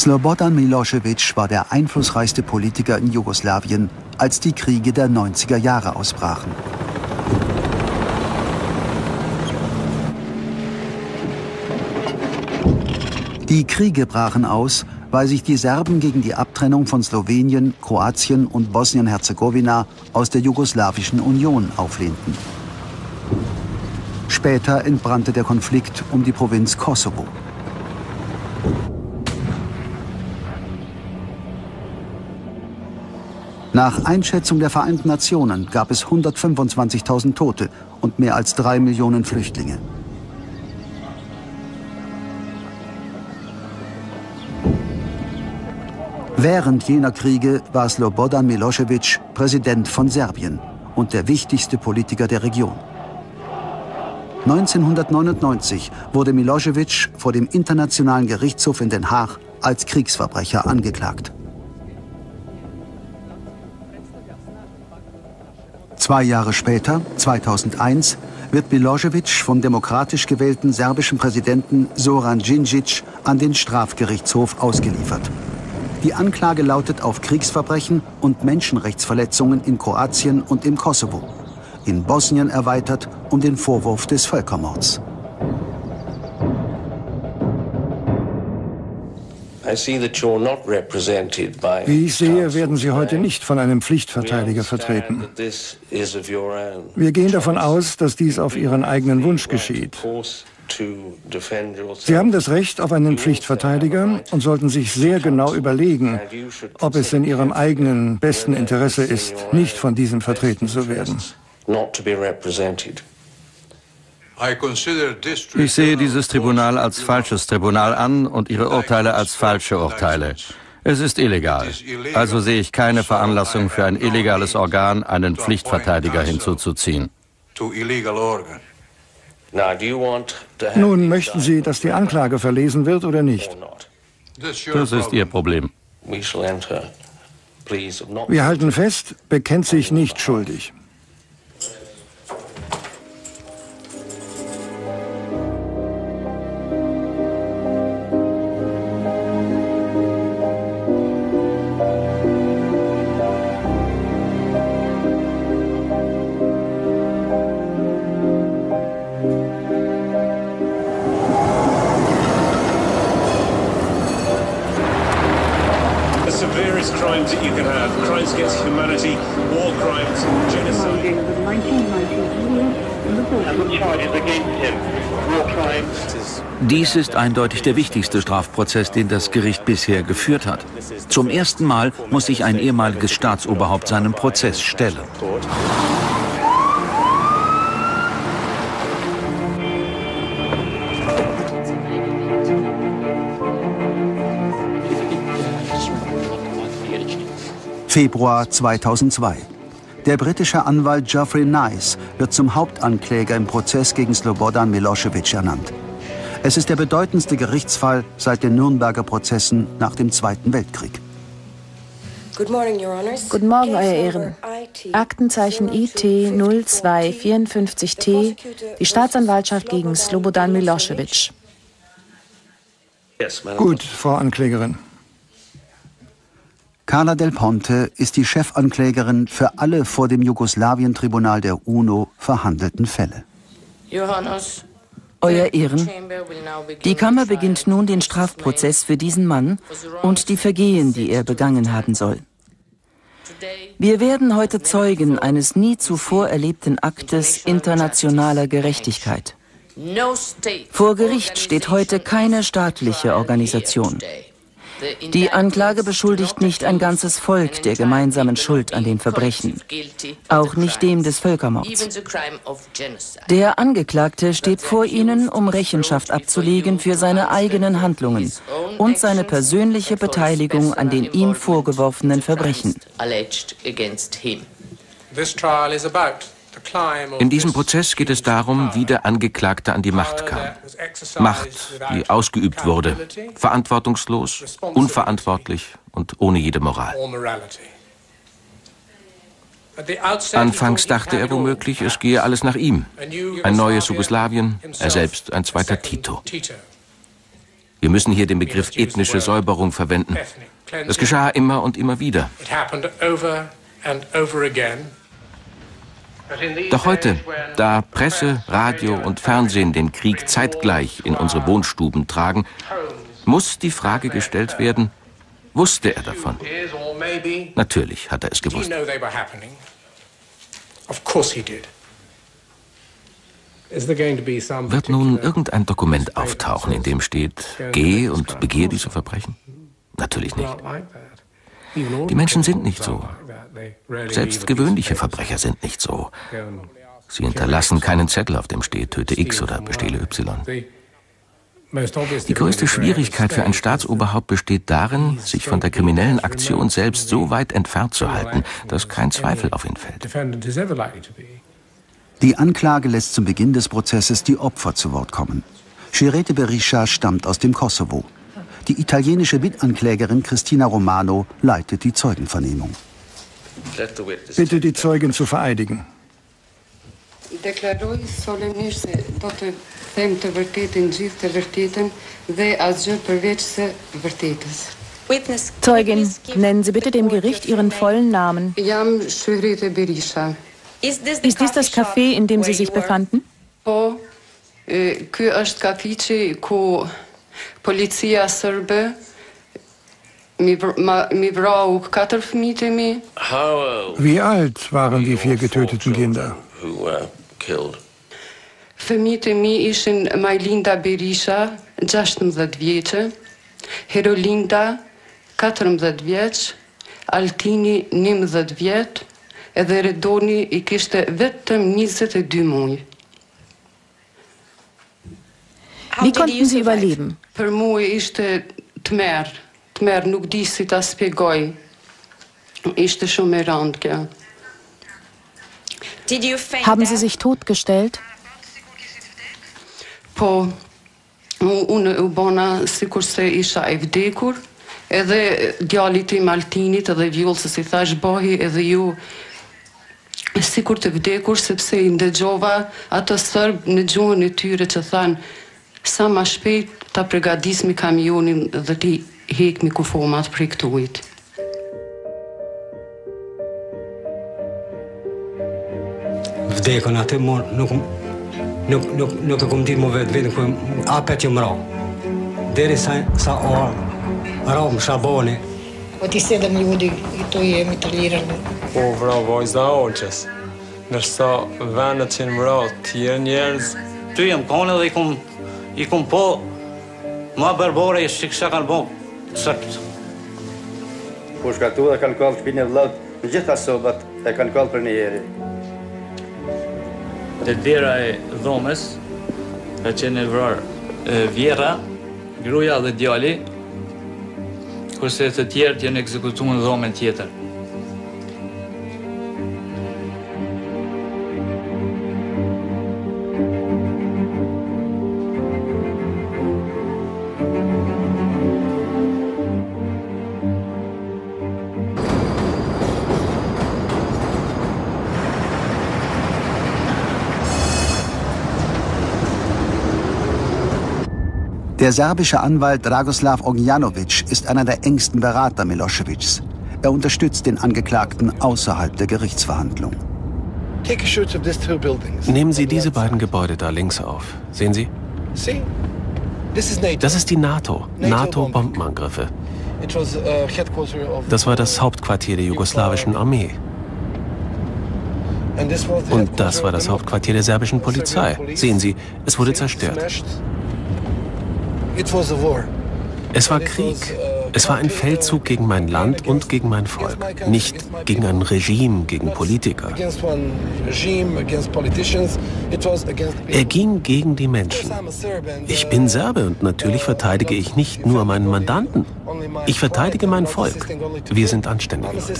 Slobodan Milosevic war der einflussreichste Politiker in Jugoslawien, als die Kriege der 90er Jahre ausbrachen. Die Kriege brachen aus, weil sich die Serben gegen die Abtrennung von Slowenien, Kroatien und Bosnien-Herzegowina aus der jugoslawischen Union auflehnten. Später entbrannte der Konflikt um die Provinz Kosovo. Nach Einschätzung der Vereinten Nationen gab es 125.000 Tote und mehr als drei Millionen Flüchtlinge. Während jener Kriege war Slobodan Milosevic Präsident von Serbien und der wichtigste Politiker der Region. 1999 wurde Milosevic vor dem Internationalen Gerichtshof in Den Haag als Kriegsverbrecher angeklagt. Zwei Jahre später, 2001, wird Milosevic vom demokratisch gewählten serbischen Präsidenten Zoran Djindjic an den Strafgerichtshof ausgeliefert. Die Anklage lautet auf Kriegsverbrechen und Menschenrechtsverletzungen in Kroatien und im Kosovo. In Bosnien erweitert um den Vorwurf des Völkermords. Wie ich sehe, werden Sie heute nicht von einem Pflichtverteidiger vertreten. Wir gehen davon aus, dass dies auf Ihren eigenen Wunsch geschieht. Sie haben das Recht auf einen Pflichtverteidiger und sollten sich sehr genau überlegen, ob es in Ihrem eigenen besten Interesse ist, nicht von diesem vertreten zu werden. Ich sehe dieses Tribunal als falsches Tribunal an und Ihre Urteile als falsche Urteile. Es ist illegal. Also sehe ich keine Veranlassung für ein illegales Organ, einen Pflichtverteidiger hinzuzuziehen. Nun möchten Sie, dass die Anklage verlesen wird oder nicht? Das ist Ihr Problem. Wir halten fest, bekennt sich nicht schuldig. Dies ist eindeutig der wichtigste Strafprozess, den das Gericht bisher geführt hat. Zum ersten Mal muss sich ein ehemaliges Staatsoberhaupt seinem Prozess stellen. Februar 2002. Der britische Anwalt Geoffrey Nice wird zum Hauptankläger im Prozess gegen Slobodan Milosevic ernannt. Es ist der bedeutendste Gerichtsfall seit den Nürnberger Prozessen nach dem Zweiten Weltkrieg. Guten Morgen, Euer Ehren. Aktenzeichen IT 0254T, die Staatsanwaltschaft gegen Slobodan Milosevic. Gut, Frau Anklägerin. Carla Del Ponte ist die Chefanklägerin für alle vor dem Jugoslawien-Tribunal der UNO verhandelten Fälle. Johannes, euer Ehren, die Kammer beginnt nun den Strafprozess für diesen Mann und die Vergehen, die er begangen haben soll. Wir werden heute Zeugen eines nie zuvor erlebten Aktes internationaler Gerechtigkeit. Vor Gericht steht heute keine staatliche Organisation. Die Anklage beschuldigt nicht ein ganzes Volk der gemeinsamen Schuld an den Verbrechen, auch nicht dem des Völkermords. Der Angeklagte steht vor Ihnen, um Rechenschaft abzulegen für seine eigenen Handlungen und seine persönliche Beteiligung an den ihm vorgeworfenen Verbrechen. This trial is about in diesem Prozess geht es darum, wie der Angeklagte an die Macht kam. Macht, die ausgeübt wurde, verantwortungslos, unverantwortlich und ohne jede Moral. Anfangs dachte er womöglich, es gehe alles nach ihm. Ein neues Jugoslawien, er selbst ein zweiter Tito. Wir müssen hier den Begriff ethnische Säuberung verwenden. Das geschah immer und immer wieder. Doch heute, da Presse, Radio und Fernsehen den Krieg zeitgleich in unsere Wohnstuben tragen, muss die Frage gestellt werden, wusste er davon? Natürlich hat er es gewusst. Wird nun irgendein Dokument auftauchen, in dem steht, geh und begehe diese Verbrechen? Natürlich nicht. Die Menschen sind nicht so. Selbst gewöhnliche Verbrecher sind nicht so. Sie hinterlassen keinen Zettel, auf dem steht, töte X oder bestehle Y. Die größte Schwierigkeit für ein Staatsoberhaupt besteht darin, sich von der kriminellen Aktion selbst so weit entfernt zu halten, dass kein Zweifel auf ihn fällt. Die Anklage lässt zum Beginn des Prozesses die Opfer zu Wort kommen. Shirete Berisha stammt aus dem Kosovo. Die italienische Mitanklägerin Christina Romano leitet die Zeugenvernehmung. Bitte die Zeugin zu vereidigen. Deklaroj solemnisht se do të them të vërtetën, gjithë të vërtetën dhe asgjë përveç së vërtetës. Zeugin, nennen Sie bitte dem Gericht Ihren vollen Namen. Jam Shyrete Berisha. Ist dies das Café, in dem Sie sich befanden? Po, ky është kafiçi ku policia sërbe mi vrau katër fëmijët e mi. Wie alt waren die vier getöteten Kinder? Fëmijët e mi ishin Majlinda Berisha, 16 vjeçë, Herolinda, 14 vjeç, Altini, 19 vjet, edhe Redoni i kishte vetëm 22 muaj. Wie konnten Sie überleben? Për mua ishte të merë, të merë, nuk di si ta spjegoj. Ishte shumë e randë kjo. Haben Sie sich totgestellt? Po, unë u bona si kurse isha e vdekur, edhe djali tim Altinit edhe vjullës si thash bohi edhe ju si kur të vdekur sepse i ndëgjova ato sërbë në gjuhën e tyre që thanë sa ma shpejt ta pregadismi kamionin dhe ti hekmi kufomat për i këtu ujtë. vdekën atë, mo nuk nuk nuk nuk e kom ditë më vetë vetëm ku apet që më ra. Deri sa sa orë, ra më shaboni. Po ti se dhe më ljudi, i tu jemi të lirën. Po vra vajza oqës, nërsa vendet që në vra tjerë njerëz. Ty jem kone dhe i kum, i kum po, ma berbore i shikësha kanë bo, sërt. Po shkatu dhe kanë kallë të pinë vllat, në gjitha sobat e kanë kallë për një jeri. Të dera e dhomës, ka qenë e vrarë vjera, gruja dhe djali, kurse të tjerë të jenë ekzekutu në dhomën tjetër. Der serbische Anwalt Dragoslav Ognjanovic ist einer der engsten Berater Miloševićs. Er unterstützt den Angeklagten außerhalb der Gerichtsverhandlung. Nehmen Sie diese beiden Gebäude da links auf. Sehen Sie? Das ist die NATO. NATO-Bombenangriffe. Das war das Hauptquartier der jugoslawischen Armee. Und das war das Hauptquartier der serbischen Polizei. Sehen Sie, es wurde zerstört. Es war Krieg. Es war ein Feldzug gegen mein Land und gegen mein Volk. Nicht gegen ein Regime, gegen Politiker. Er ging gegen die Menschen. Ich bin Serbe und natürlich verteidige ich nicht nur meinen Mandanten. Ich verteidige mein Volk. Wir sind anständige Leute.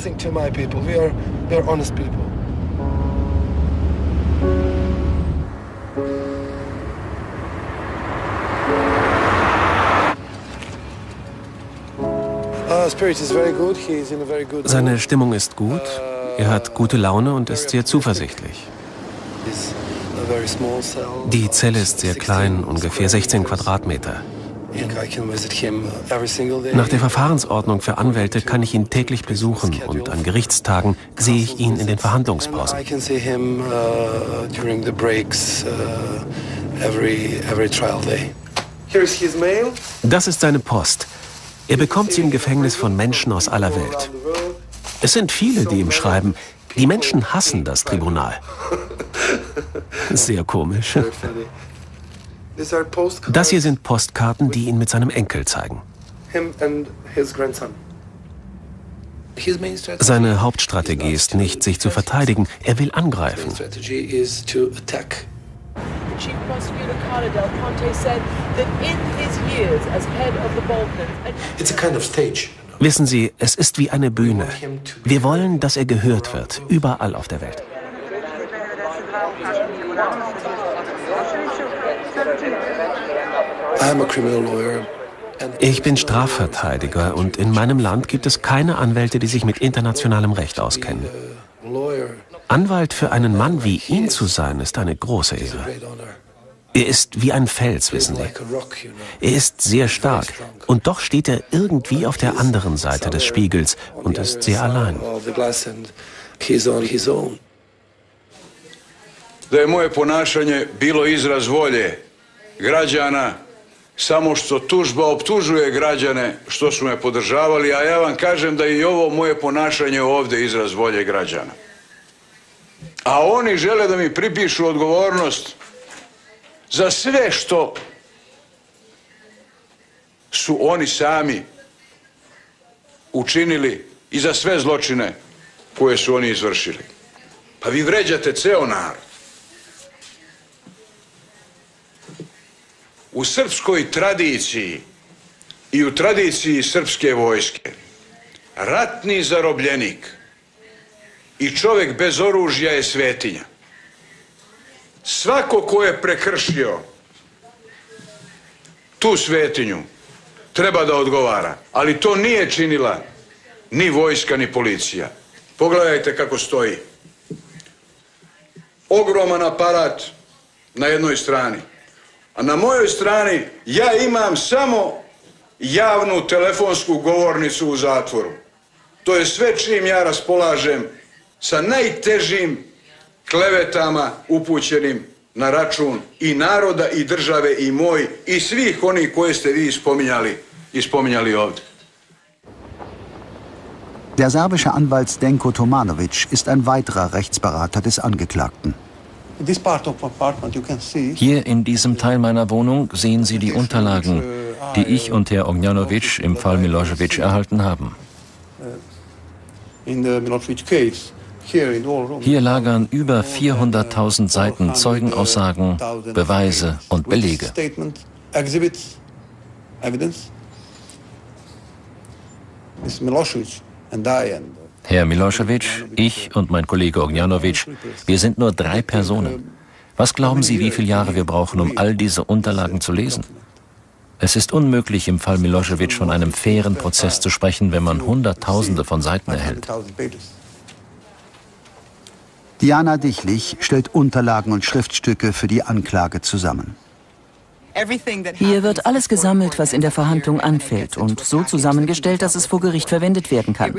Seine Stimmung ist gut, er hat gute Laune und ist sehr zuversichtlich. Die Zelle ist sehr klein, ungefähr 16 Quadratmeter. Nach der Verfahrensordnung für Anwälte kann ich ihn täglich besuchen und an Gerichtstagen sehe ich ihn in den Verhandlungspausen. Das ist seine Post. Er bekommt sie im Gefängnis von Menschen aus aller Welt. Es sind viele, die ihm schreiben, die Menschen hassen das Tribunal. Sehr komisch. Das hier sind Postkarten, die ihn mit seinem Enkel zeigen. Seine Hauptstrategie ist nicht, sich zu verteidigen, er will angreifen. Chief Prosecutor Carla Del Ponte said that in his years as head of the Balkans. It's a kind of stage. Wissen Sie, es ist wie eine Bühne. Wir wollen, dass er gehört wird, überall auf der Welt. Ich bin Strafverteidiger und in meinem Land gibt es keine Anwälte, die sich mit internationalem Recht auskennen. Anwalt für einen Mann wie ihn zu sein, ist eine große Ehre. Er ist wie ein Fels, wissen Sie. Er ist sehr stark und doch steht er irgendwie auf der anderen Seite des Spiegels und ist sehr allein. Da je moje ponašanje bilo izraz volje građana samo što tužba optužuje građane što su me podržavali, a ja vam kažem da i ovo moje ponašanje ovde izraz volje građana. A oni žele da mi pripišu odgovornost za sve što su oni sami učinili i za sve zločine koje su oni izvršili. Pa vi vređate ceo narod. U srpskoj tradiciji i u tradiciji srpske vojske ratni zarobljenik i čovek bez oružja je svetinja. Svako ko je prekršio tu svetinju treba da odgovara, ali to nije činila ni vojska ni policija. Pogledajte kako stoji. Ogroman aparat na jednoj strani, a na mojoj strani ja imam samo javnu telefonsku govornicu u zatvoru. To je sve čim ja raspolažem sa najtežim klevetama upućenim na račun i naroda i države i moj i svih onih koje ste vi spominjali i spominjali ovdje. Der serbische Anwalt Zdenko Tomanovic ist ein weiterer Rechtsberater des Angeklagten. Hier in diesem Teil meiner Wohnung sehen Sie die Unterlagen, die ich und Herr Ognjanovic im Fall Milosevic erhalten haben. In the Milosevic case, hier lagern über 400.000 Seiten Zeugenaussagen, Beweise und Belege. Herr Milosevic, ich und mein Kollege Ognjanovic, wir sind nur drei Personen. Was glauben Sie, wie viele Jahre wir brauchen, um all diese Unterlagen zu lesen? Es ist unmöglich, im Fall Milosevic von einem fairen Prozess zu sprechen, wenn man Hunderttausende von Seiten erhält. Diana Dichlich stellt Unterlagen und Schriftstücke für die Anklage zusammen. Hier wird alles gesammelt, was in der Verhandlung anfällt und so zusammengestellt, dass es vor Gericht verwendet werden kann.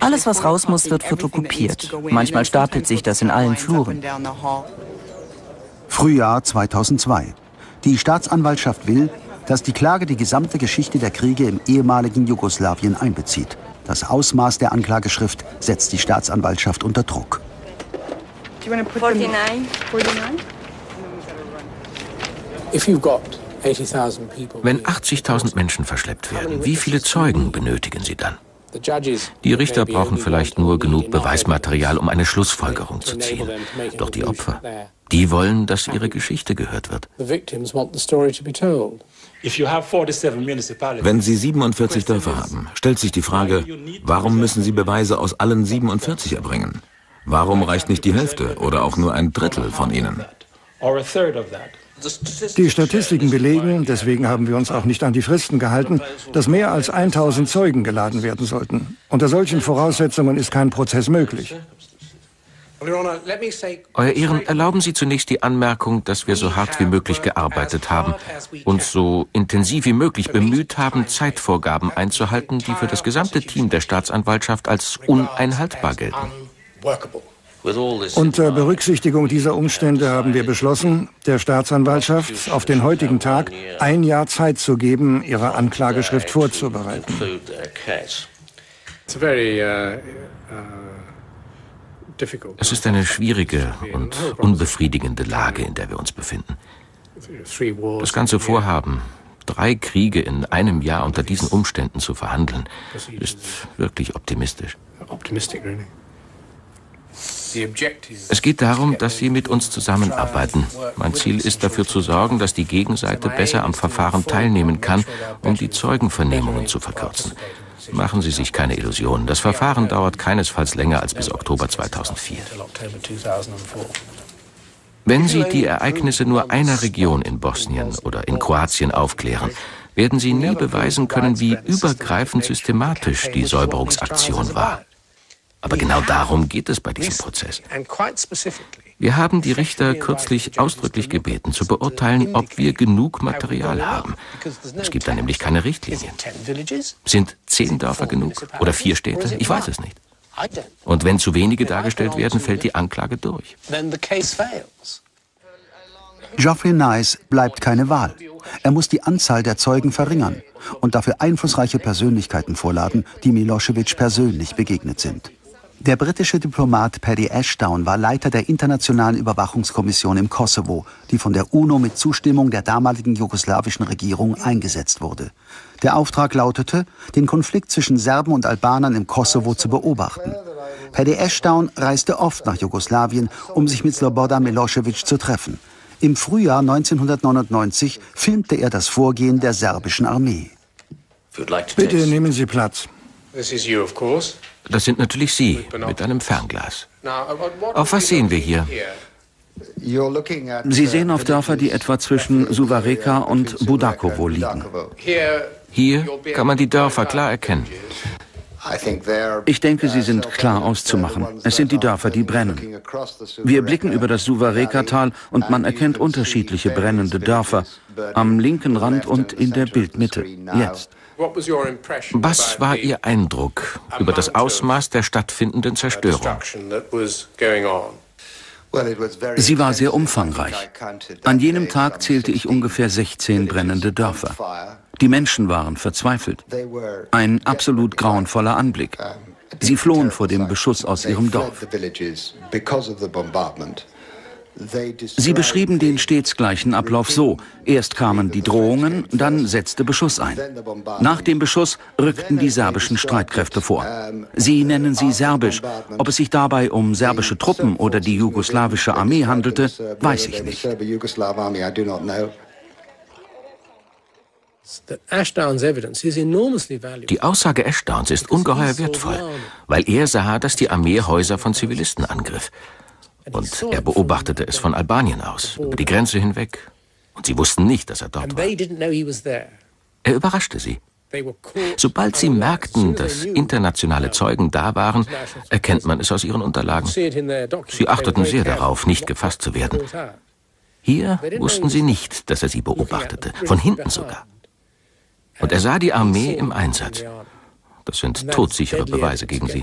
Alles, was raus muss, wird fotokopiert. Manchmal stapelt sich das in allen Fluren. Frühjahr 2002. Die Staatsanwaltschaft will, dass die Klage die gesamte Geschichte der Kriege im ehemaligen Jugoslawien einbezieht. Das Ausmaß der Anklageschrift setzt die Staatsanwaltschaft unter Druck. Wenn 80.000 Menschen verschleppt werden, wie viele Zeugen benötigen Sie dann? Die Richter brauchen vielleicht nur genug Beweismaterial, um eine Schlussfolgerung zu ziehen. Doch die Opfer, die wollen, dass ihre Geschichte gehört wird. Wenn Sie 47 Dörfer haben, stellt sich die Frage, warum müssen Sie Beweise aus allen 47 erbringen? Warum reicht nicht die Hälfte oder auch nur ein Drittel von ihnen? Die Statistiken belegen, deswegen haben wir uns auch nicht an die Fristen gehalten, dass mehr als 1000 Zeugen geladen werden sollten. Unter solchen Voraussetzungen ist kein Prozess möglich. Euer Ehren, erlauben Sie zunächst die Anmerkung, dass wir so hart wie möglich gearbeitet haben, uns so intensiv wie möglich bemüht haben, Zeitvorgaben einzuhalten, die für das gesamte Team der Staatsanwaltschaft als uneinhaltbar gelten. Unter Berücksichtigung dieser Umstände haben wir beschlossen, der Staatsanwaltschaft auf den heutigen Tag ein Jahr Zeit zu geben, ihre Anklageschrift vorzubereiten. Es ist eine schwierige und unbefriedigende Lage, in der wir uns befinden. Das ganze Vorhaben, drei Kriege in einem Jahr unter diesen Umständen zu verhandeln, ist wirklich optimistisch. Es geht darum, dass Sie mit uns zusammenarbeiten. Mein Ziel ist dafür zu sorgen, dass die Gegenseite besser am Verfahren teilnehmen kann, um die Zeugenvernehmungen zu verkürzen. Machen Sie sich keine Illusionen. Das Verfahren dauert keinesfalls länger als bis Oktober 2004. Wenn Sie die Ereignisse nur einer Region in Bosnien oder in Kroatien aufklären, werden Sie nie beweisen können, wie übergreifend systematisch die Säuberungsaktion war. Aber genau darum geht es bei diesem Prozess. Wir haben die Richter kürzlich ausdrücklich gebeten, zu beurteilen, ob wir genug Material haben. Es gibt da nämlich keine Richtlinien. Sind zehn Dörfer genug oder vier Städte? Ich weiß es nicht. Und wenn zu wenige dargestellt werden, fällt die Anklage durch. Geoffrey Nice bleibt keine Wahl. Er muss die Anzahl der Zeugen verringern und dafür einflussreiche Persönlichkeiten vorladen, die Milosevic persönlich begegnet sind. Der britische Diplomat Paddy Ashdown war Leiter der Internationalen Überwachungskommission im Kosovo, die von der UNO mit Zustimmung der damaligen jugoslawischen Regierung eingesetzt wurde. Der Auftrag lautete, den Konflikt zwischen Serben und Albanern im Kosovo zu beobachten. Paddy Ashdown reiste oft nach Jugoslawien, um sich mit Slobodan Milosevic zu treffen. Im Frühjahr 1999 filmte er das Vorgehen der serbischen Armee. Bitte nehmen Sie Platz. Das sind natürlich Sie mit einem Fernglas. Auf was sehen wir hier? Sie sehen auf Dörfer, die etwa zwischen Suvareka und Budakovo liegen. Hier kann man die Dörfer klar erkennen. Ich denke, sie sind klar auszumachen. Es sind die Dörfer, die brennen. Wir blicken über das Suvareka-Tal und man erkennt unterschiedliche brennende Dörfer am linken Rand und in der Bildmitte. Jetzt. Was war Ihr Eindruck über das Ausmaß der stattfindenden Zerstörung? Sie war sehr umfangreich. An jenem Tag zählte ich ungefähr 16 brennende Dörfer. Die Menschen waren verzweifelt. Ein absolut grauenvoller Anblick. Sie flohen vor dem Beschuss aus ihrem Dorf. Sie beschrieben den stets gleichen Ablauf so. Erst kamen die Drohungen, dann setzte Beschuss ein. Nach dem Beschuss rückten die serbischen Streitkräfte vor. Sie nennen sie serbisch. Ob es sich dabei um serbische Truppen oder die jugoslawische Armee handelte, weiß ich nicht. Die Aussage Ashdowns ist ungeheuer wertvoll, weil er sah, dass die Armee Häuser von Zivilisten angriff. Und er beobachtete es von Albanien aus, über die Grenze hinweg. Und sie wussten nicht, dass er dort war. Er überraschte sie. Sobald sie merkten, dass internationale Zeugen da waren, erkennt man es aus ihren Unterlagen. Sie achteten sehr darauf, nicht gefasst zu werden. Hier wussten sie nicht, dass er sie beobachtete, von hinten sogar. Und er sah die Armee im Einsatz. Das sind todsichere Beweise gegen sie.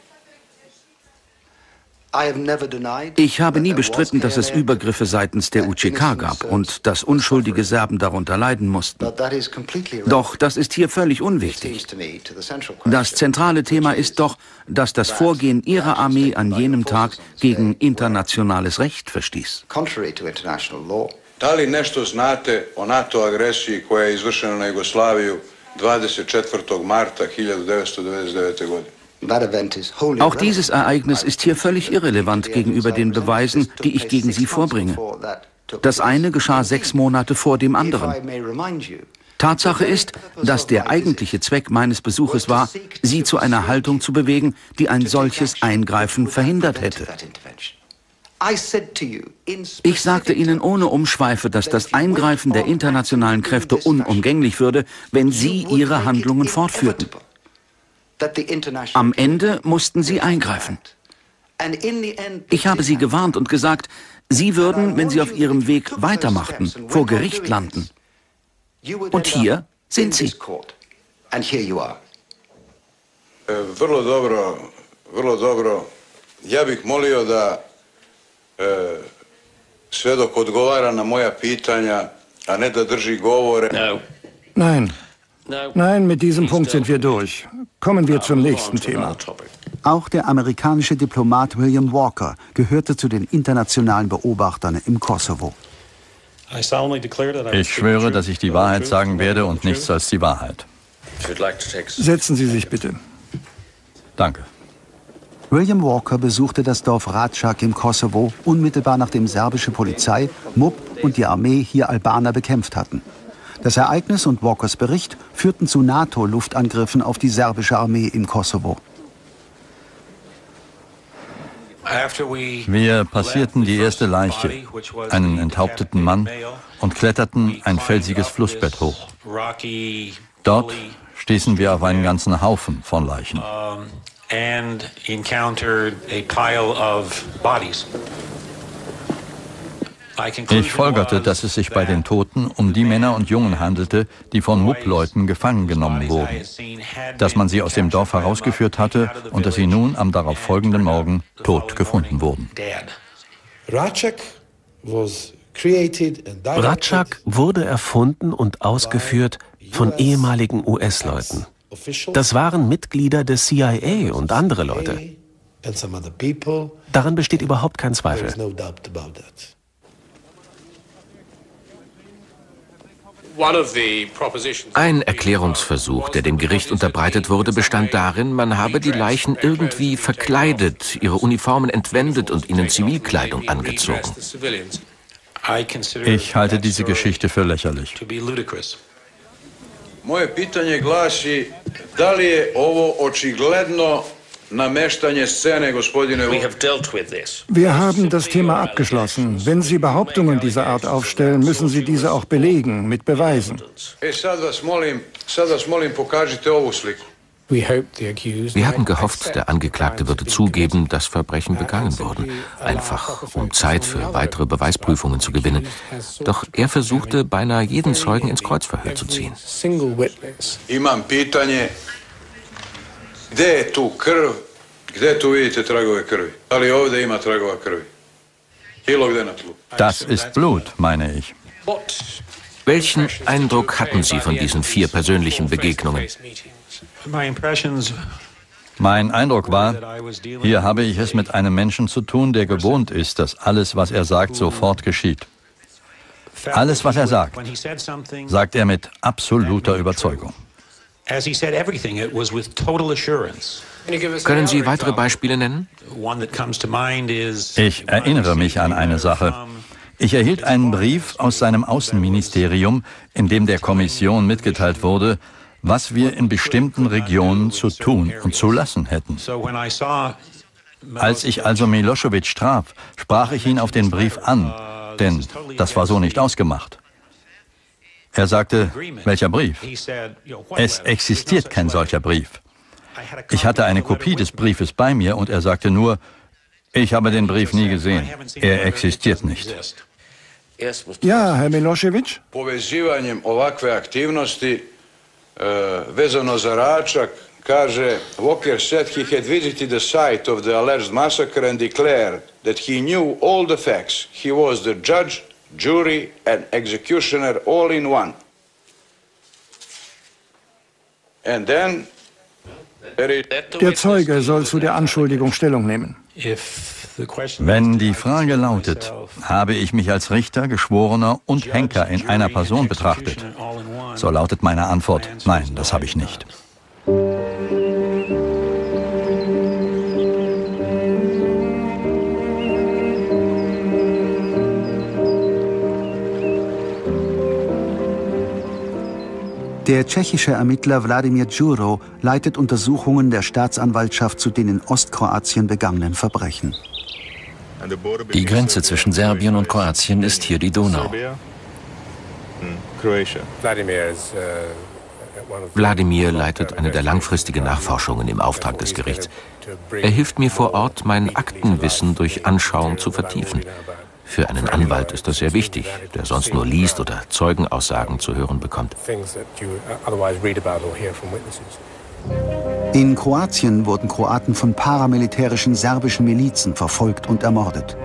Ich habe nie bestritten, dass es Übergriffe seitens der UCK gab und dass unschuldige Serben darunter leiden mussten. Doch das ist hier völlig unwichtig. Das zentrale Thema ist doch, dass das Vorgehen ihrer Armee an jenem Tag gegen internationales Recht verstieß. Da li nešto znate o NATO agresiji koja je izvršena na Jugoslaviju 24. marta 1999. godine? Auch dieses Ereignis ist hier völlig irrelevant gegenüber den Beweisen, die ich gegen Sie vorbringe. Das eine geschah sechs Monate vor dem anderen. Tatsache ist, dass der eigentliche Zweck meines Besuches war, sie zu einer Haltung zu bewegen, die ein solches Eingreifen verhindert hätte. Ich sagte Ihnen ohne Umschweife, dass das Eingreifen der internationalen Kräfte unumgänglich würde, wenn Sie Ihre Handlungen fortführten. Am Ende mussten Sie eingreifen. Ich habe Sie gewarnt und gesagt, Sie würden, wenn Sie auf Ihrem Weg weitermachten, vor Gericht landen. Und hier sind Sie. E, vrlo dobro, vrlo dobro. Ja bih molio da e, svedok odgovara na moja pitanja, a ne da drži govore. Nein. Nein, mit diesem Punkt sind wir durch. Kommen wir zum nächsten Thema. Auch der amerikanische Diplomat William Walker gehörte zu den internationalen Beobachtern im Kosovo. Ich schwöre, dass ich die Wahrheit sagen werde und nichts als die Wahrheit. Setzen Sie sich bitte. Danke. William Walker besuchte das Dorf Ratschak im Kosovo unmittelbar nachdem serbische Polizei, MUP und die Armee hier Albaner bekämpft hatten. Das Ereignis und Walkers Bericht führten zu NATO-Luftangriffen auf die serbische Armee im Kosovo. Wir passierten die erste Leiche, einen enthaupteten Mann, und kletterten ein felsiges Flussbett hoch. Dort stießen wir auf einen ganzen Haufen von Leichen. Ich folgerte, dass es sich bei den Toten um die Männer und Jungen handelte, die von MUP-Leuten gefangen genommen wurden, dass man sie aus dem Dorf herausgeführt hatte und dass sie nun am darauffolgenden Morgen tot gefunden wurden. Ratschak wurde erfunden und ausgeführt von ehemaligen US-Leuten. Das waren Mitglieder des CIA und andere Leute. Daran besteht überhaupt kein Zweifel. Ein Erklärungsversuch, der dem Gericht unterbreitet wurde, bestand darin, man habe die Leichen irgendwie verkleidet, ihre Uniformen entwendet und ihnen Zivilkleidung angezogen. Ich halte diese Geschichte für lächerlich. Moje pitanje glasi, da li je ovo očigledno wir haben das Thema abgeschlossen. Wenn Sie Behauptungen dieser Art aufstellen, müssen Sie diese auch belegen, mit Beweisen. Wir hatten gehofft, der Angeklagte würde zugeben, dass Verbrechen begangen wurden, einfach um Zeit für weitere Beweisprüfungen zu gewinnen. Doch er versuchte, beinahe jeden Zeugen ins Kreuzverhör zu ziehen. Gde je tu krv? Gde tu vidite tragove krvi? Da li ovde ima tragova krvi? Bilo gde na tlu. Das ist Blut, meine ich. Welchen Eindruck hatten Sie von diesen vier persönlichen Begegnungen? Mein Eindruck war, hier habe ich es mit einem Menschen zu tun, der gewohnt ist, dass alles, was er sagt, sofort geschieht. Alles, was er sagt, sagt er mit absoluter Überzeugung. Können Sie weitere Beispiele nennen? Ich erinnere mich an eine Sache. Ich erhielt einen Brief aus seinem Außenministerium, in dem der Kommission mitgeteilt wurde, was wir in bestimmten Regionen zu tun und zu lassen hätten. Als ich also Milosevic traf, sprach ich ihn auf den Brief an, denn das war so nicht ausgemacht. Er sagte, welcher Brief? Es existiert kein solcher Brief. Ich hatte eine Kopie des Briefes bei mir und er sagte nur, ich habe den Brief nie gesehen. Er existiert nicht. Ja, Herr Milosevic? Povezivanjem ovakve aktivnosti vezano za Račak, kaže, Walker said he had visited the site of the alleged massacre and declared that he knew all the facts. He was the judge, jury and executioner all in one. And then der Zeuge soll zu der Anschuldigung Stellung nehmen. Wenn die Frage lautet, habe ich mich als Richter, Geschworener und Henker in einer Person betrachtet, so lautet meine Antwort, nein, das habe ich nicht. Der tschechische Ermittler Wladimir Djuro leitet Untersuchungen der Staatsanwaltschaft zu den in Ostkroatien begangenen Verbrechen. Die Grenze zwischen Serbien und Kroatien ist hier die Donau. Wladimir leitet eine der langfristigen Nachforschungen im Auftrag des Gerichts. Er hilft mir vor Ort, mein Aktenwissen durch Anschauung zu vertiefen. Für einen Anwalt ist das sehr wichtig, der sonst nur liest oder Zeugenaussagen zu hören bekommt. In Kroatien wurden Kroaten von paramilitärischen serbischen Milizen verfolgt und ermordet.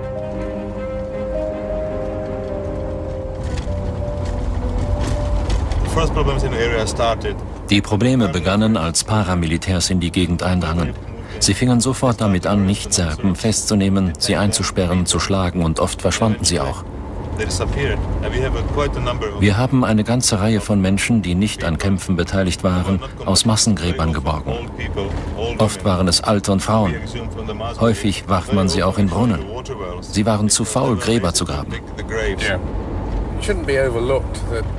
Die Probleme begannen, als Paramilitärs in die Gegend eindrangen. Sie fingen sofort damit an, Nicht-Serben festzunehmen, sie einzusperren, zu schlagen und oft verschwanden sie auch. Wir haben eine ganze Reihe von Menschen, die nicht an Kämpfen beteiligt waren, aus Massengräbern geborgen. Oft waren es Alte und Frauen. Häufig warf man sie auch in Brunnen. Sie waren zu faul, Gräber zu graben.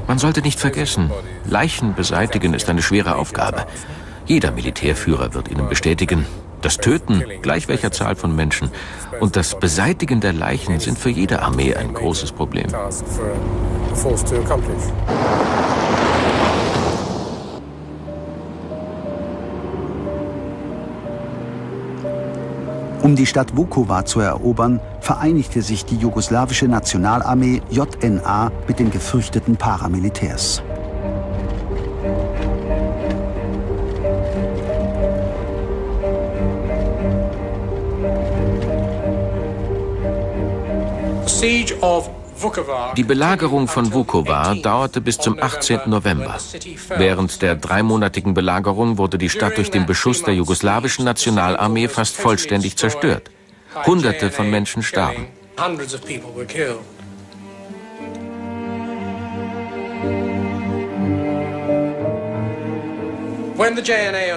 Man sollte nicht vergessen, Leichen beseitigen ist eine schwere Aufgabe. Jeder Militärführer wird Ihnen bestätigen, das Töten gleich welcher Zahl von Menschen und das Beseitigen der Leichen sind für jede Armee ein großes Problem. Um die Stadt Vukovar zu erobern, vereinigte sich die jugoslawische Nationalarmee JNA mit den gefürchteten Paramilitärs. Die Belagerung von Vukovar dauerte bis zum 18. November. Während der dreimonatigen Belagerung wurde die Stadt durch den Beschuss der jugoslawischen Nationalarmee fast vollständig zerstört. Hunderte von Menschen starben.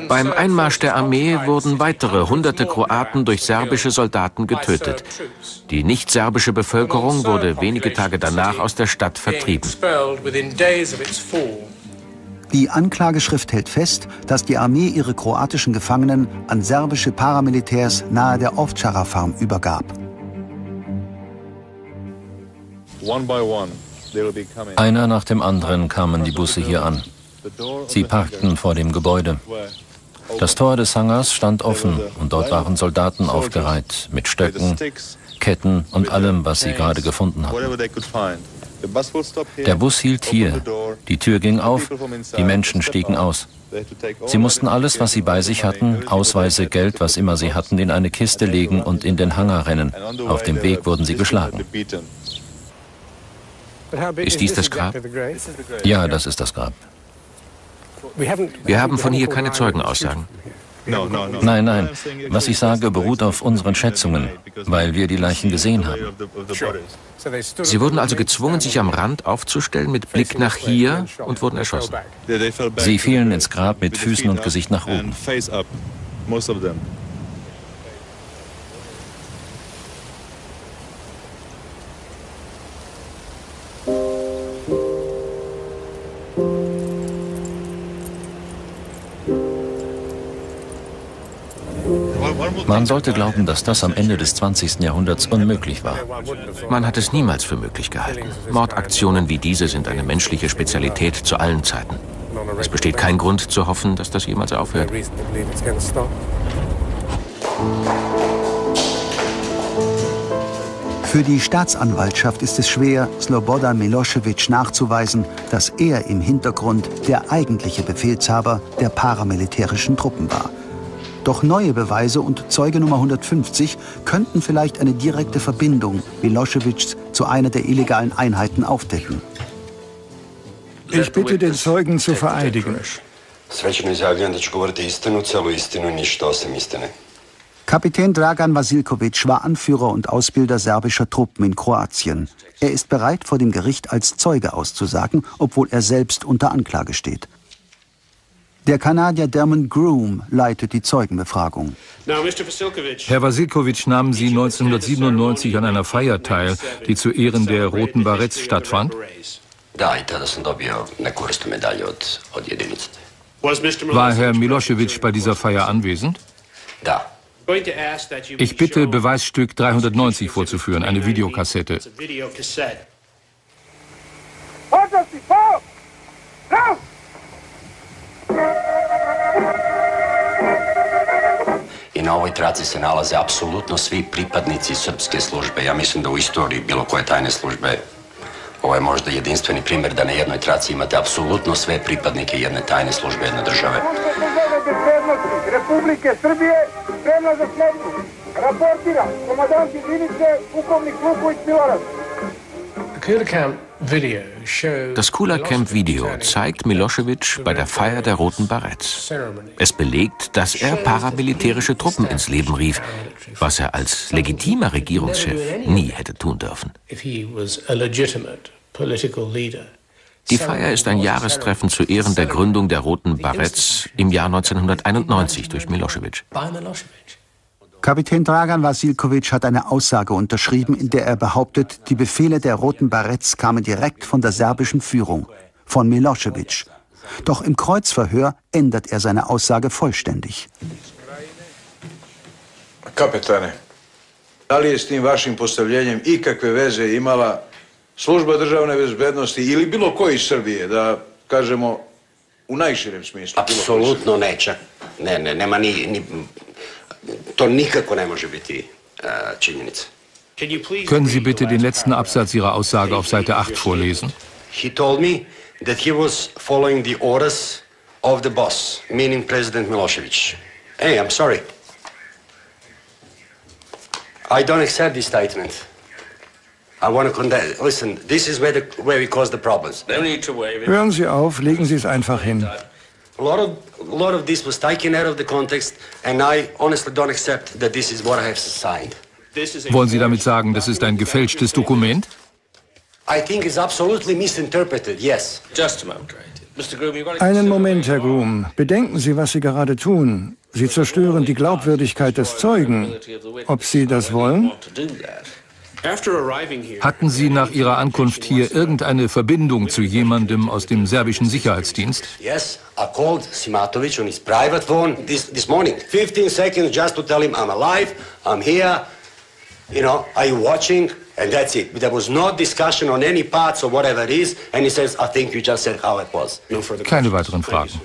Beim Einmarsch der Armee wurden weitere hunderte Kroaten durch serbische Soldaten getötet. Die nicht-serbische Bevölkerung wurde wenige Tage danach aus der Stadt vertrieben. Die Anklageschrift hält fest, dass die Armee ihre kroatischen Gefangenen an serbische Paramilitärs nahe der Ovčara-Farm übergab. Einer nach dem anderen kamen die Busse hier an. Sie parkten vor dem Gebäude. Das Tor des Hangars stand offen und dort waren Soldaten aufgereiht mit Stöcken, Ketten und allem, was sie gerade gefunden hatten. Der Bus hielt hier, die Tür ging auf, die Menschen stiegen aus. Sie mussten alles, was sie bei sich hatten, Ausweise, Geld, was immer sie hatten, in eine Kiste legen und in den Hangar rennen. Auf dem Weg wurden sie geschlagen. Ist dies das Grab? Ja, das ist das Grab. Wir haben von hier keine Zeugenaussagen. Nein, nein. Was ich sage, beruht auf unseren Schätzungen, weil wir die Leichen gesehen haben. Sie wurden also gezwungen, sich am Rand aufzustellen mit Blick nach hier und wurden erschossen. Sie fielen ins Grab mit Füßen und Gesicht nach oben. Man sollte glauben, dass das am Ende des 20. Jahrhunderts unmöglich war. Man hat es niemals für möglich gehalten. Mordaktionen wie diese sind eine menschliche Spezialität zu allen Zeiten. Es besteht kein Grund zu hoffen, dass das jemals aufhört. Für die Staatsanwaltschaft ist es schwer, Slobodan Milosevic nachzuweisen, dass er im Hintergrund der eigentliche Befehlshaber der paramilitärischen Truppen war. Doch neue Beweise und Zeuge Nummer 150 könnten vielleicht eine direkte Verbindung Milosevics zu einer der illegalen Einheiten aufdecken. Ich bitte den Zeugen zu vereidigen. Kapitän Dragan Vasilkovic war Anführer und Ausbilder serbischer Truppen in Kroatien. Er ist bereit, vor dem Gericht als Zeuge auszusagen, obwohl er selbst unter Anklage steht. Der Kanadier Dermot Groom leitet die Zeugenbefragung. Herr Vasilkovic, nahmen Sie 1997 an einer Feier teil, die zu Ehren der Roten Baretts stattfand? War Herr Milosevic bei dieser Feier anwesend? Ich bitte, Beweisstück 390 vorzuführen, eine Videokassette. I na ovoj traci se nalaze apsolutno svi pripadnici srpske službe. Ja mislim da u istoriji bilo koje tajne službe ovo je možda jedinstveni primjer da na jednoj traci imate apsolutno sve pripadnike jedne tajne službe jedne države. Republike Srbije spremna za sledbu. Raportira komadant jedinice pukovnik Luković Milorad. Das Kula Camp Video zeigt Milosevic bei der Feier der Roten Baretts. Es belegt, dass er paramilitärische Truppen ins Leben rief, was er als legitimer Regierungschef nie hätte tun dürfen. Die Feier ist ein Jahrestreffen zu Ehren der Gründung der Roten Baretts im Jahr 1991 durch Milosevic. Kapitän Dragan Vasilkovic hat eine Aussage unterschrieben, in der er behauptet, die Befehle der Roten Baretts kamen direkt von der serbischen Führung, von Milosevic. Doch im Kreuzverhör ändert er seine Aussage vollständig. Kapetane, da li je s tim vašim postavljenjem ikakve veze imala služba državne bezbednosti ili bilo koji iz Srbije, da kažemo u najširem smislu? Apsolutno neće. Ne, ne, nema ni, ni to nikako ne može biti uh, činjenica. Können Sie bitte den letzten Absatz Ihrer Aussage auf Seite 8 vorlesen? He told me that he was following the orders of the boss, meaning President Milosevic. Hey, I'm sorry. I don't accept this statement. I want to condemn. Listen, this is where, the, where we cause the problems. Hören Sie auf, legen Sie es einfach hin. A lot of a lot of this was taken out of the context, and I honestly don't accept that this is what I have signed. Wollen Sie damit sagen, das ist ein gefälschtes Dokument? I think it's absolutely misinterpreted. Yes. Just a moment. Einen Moment, Herr Groom. Bedenken Sie, was Sie gerade tun. Sie zerstören die Glaubwürdigkeit des Zeugen. Ob Sie das wollen? Hatten Sie nach Ihrer Ankunft hier irgendeine Verbindung zu jemandem aus dem serbischen Sicherheitsdienst? Yes, I called Simatovic on his private phone this, this morning. 15 seconds just to tell him I'm alive, I'm here. You know, are you watching? And that's it. But there was no discussion on any parts or whatever it is. And he says, I think you just said how it was. No further Keine weiteren Fragen.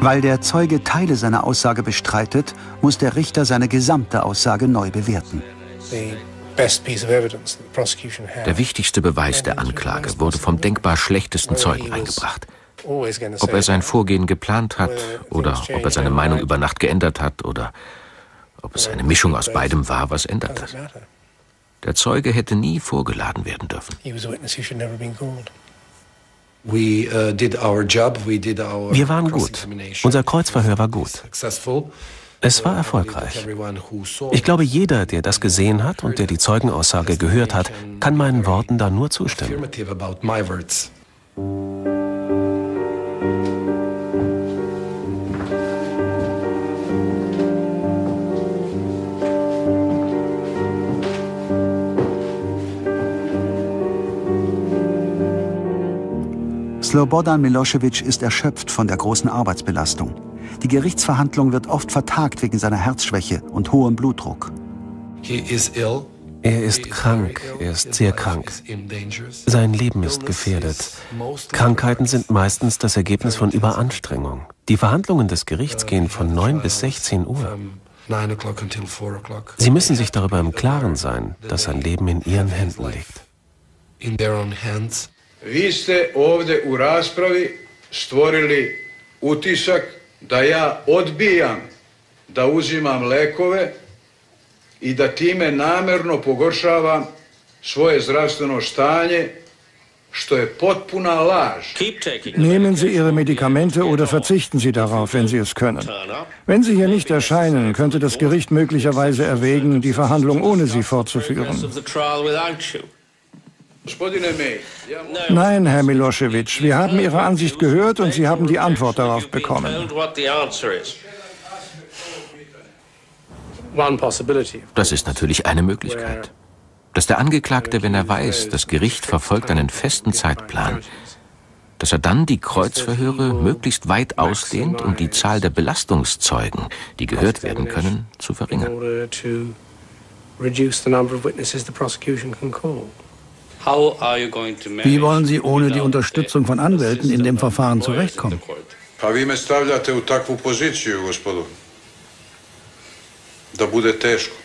Weil der Zeuge Teile seiner Aussage bestreitet, muss der Richter seine gesamte Aussage neu bewerten. Der wichtigste Beweis der Anklage wurde vom denkbar schlechtesten Zeugen eingebracht. Ob er sein Vorgehen geplant hat oder ob er seine Meinung über Nacht geändert hat oder ob es eine Mischung aus beidem war, was ändert das? Der Zeuge hätte nie vorgeladen werden dürfen. Wir waren gut. Unser Kreuzverhör war gut. Es war erfolgreich. Ich glaube, jeder, der das gesehen hat und der die Zeugenaussage gehört hat, kann meinen Worten da nur zustimmen. Slobodan Milosevic ist erschöpft von der großen Arbeitsbelastung. Die Gerichtsverhandlung wird oft vertagt wegen seiner Herzschwäche und hohem Blutdruck. Er ist krank, er ist sehr krank. Sein Leben ist gefährdet. Krankheiten sind meistens das Ergebnis von Überanstrengung. Die Verhandlungen des Gerichts gehen von 9 bis 16 Uhr. Sie müssen sich darüber im Klaren sein, dass sein Leben in Ihren Händen liegt. Vi ste ovde u raspravi stvorili utisak da ja odbijam da uzimam lekove i da time namerno pogoršavam svoje zdravstveno stanje, što je potpuna laž. Nehmen Sie Ihre Medikamente oder verzichten Sie darauf, wenn Sie es können. Wenn Sie hier nicht erscheinen, könnte das Gericht möglicherweise erwägen, die Verhandlung ohne Sie fortzuführen. Nein, Herr Milosevic, wir haben Ihre Ansicht gehört und Sie haben die Antwort darauf bekommen. Das ist natürlich eine Möglichkeit. Dass der Angeklagte, wenn er weiß, das Gericht verfolgt einen festen Zeitplan, dass er dann die Kreuzverhöre möglichst weit ausdehnt, um die Zahl der Belastungszeugen, die gehört werden können, zu verringern. Wie wollen Sie ohne die Unterstützung von Anwälten in dem Verfahren zurechtkommen? Pa vi me stavljate u takvu poziciju, gospodu, da bude teško.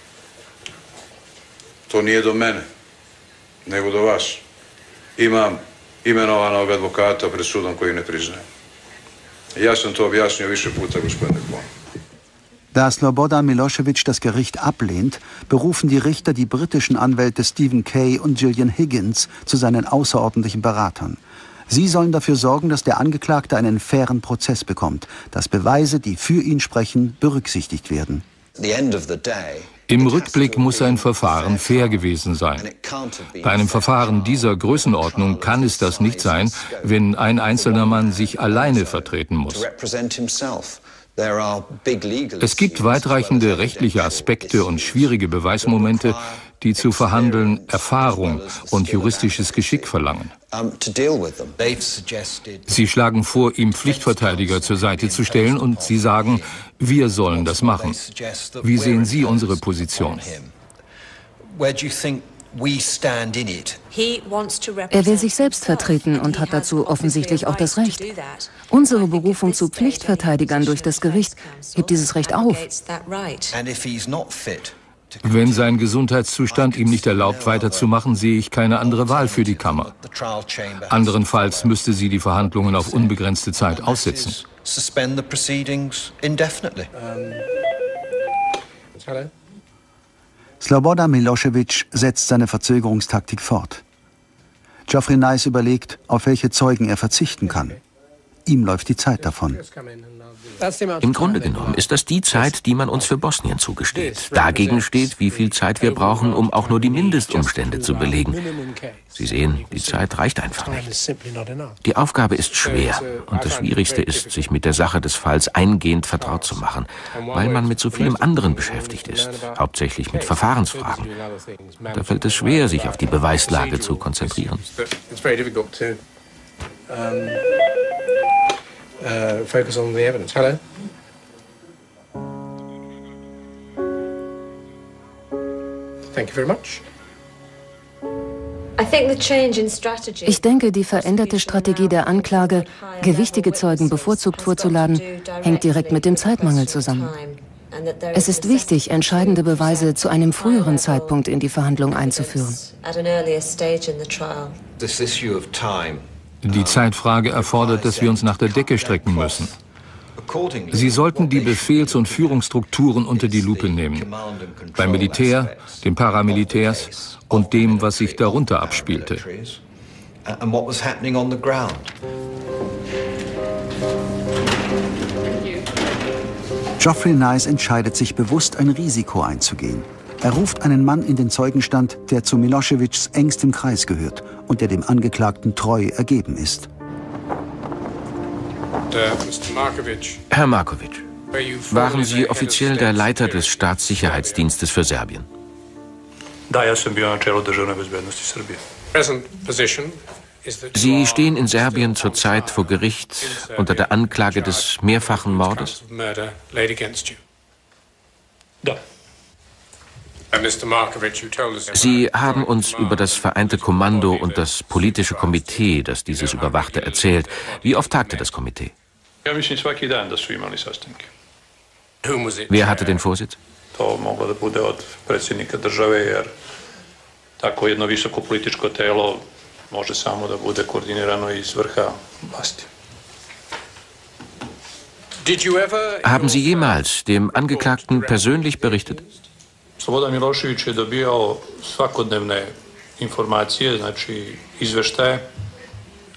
To nije do mene, nego do vas. Imam imenovanog advokata pred sudom koji ne priznaje. Ja sam to objasnio više puta, gospodine Klon. Da Slobodan Milosevic das Gericht ablehnt, berufen die Richter die britischen Anwälte Stephen Kay und Gillian Higgins zu seinen außerordentlichen Beratern. Sie sollen dafür sorgen, dass der Angeklagte einen fairen Prozess bekommt, dass Beweise, die für ihn sprechen, berücksichtigt werden. Im Rückblick muss ein Verfahren fair gewesen sein. Bei einem Verfahren dieser Größenordnung kann es das nicht sein, wenn ein einzelner Mann sich alleine vertreten muss. Es gibt weitreichende rechtliche Aspekte und schwierige Beweismomente, die zu verhandeln Erfahrung und juristisches Geschick verlangen. Sie schlagen vor, ihm Pflichtverteidiger zur Seite zu stellen und Sie sagen, wir sollen das machen. Wie sehen Sie unsere Position? Er will sich selbst vertreten und hat dazu offensichtlich auch das Recht. Unsere Berufung zu Pflichtverteidigern durch das Gericht hebt dieses Recht auf. Wenn sein Gesundheitszustand ihm nicht erlaubt, weiterzumachen, sehe ich keine andere Wahl für die Kammer. Anderenfalls müsste sie die Verhandlungen auf unbegrenzte Zeit aussetzen. Slobodan Milosevic setzt seine Verzögerungstaktik fort. Geoffrey Nice überlegt, auf welche Zeugen er verzichten kann. Ihm läuft die Zeit davon. Im Grunde genommen ist das die Zeit, die man uns für Bosnien zugesteht. Dagegen steht, wie viel Zeit wir brauchen, um auch nur die Mindestumstände zu belegen. Sie sehen, die Zeit reicht einfach nicht. Die Aufgabe ist schwer und das Schwierigste ist, sich mit der Sache des Falls eingehend vertraut zu machen, weil man mit so vielem anderen beschäftigt ist, hauptsächlich mit Verfahrensfragen. Da fällt es schwer, sich auf die Beweislage zu konzentrieren. Uh, focus on the evidence. Hello? Thank you very much. Ich denke, die veränderte Strategie der Anklage, gewichtige Zeugen bevorzugt vorzuladen, hängt direkt mit dem Zeitmangel zusammen. Es ist wichtig, entscheidende Beweise zu einem früheren Zeitpunkt in die Verhandlung einzuführen. Die Zeitfrage erfordert, dass wir uns nach der Decke strecken müssen. Sie sollten die Befehls- und Führungsstrukturen unter die Lupe nehmen. Beim Militär, den Paramilitärs und dem, was sich darunter abspielte. Geoffrey Nice entscheidet sich bewusst, ein Risiko einzugehen. Er ruft einen Mann in den Zeugenstand, der zu Milosevics engstem Kreis gehört und der dem Angeklagten treu ergeben ist. Herr Markovic, waren Sie offiziell der Leiter des Staatssicherheitsdienstes für Serbien? Sie stehen in Serbien zurzeit vor Gericht unter der Anklage des mehrfachen Mordes? Sie haben uns über das Vereinte Kommando und das politische Komitee, das dieses überwachte, erzählt. Wie oft tagte das Komitee? Wer hatte den Vorsitz? tako jedno visoko političko telo može samo da bude koordinirano iz vrha vlasti. Haben Sie jemals dem Angeklagten persönlich berichtet? Slobodan Milošević je dobijao svakodnevne informacije, znači izveštaje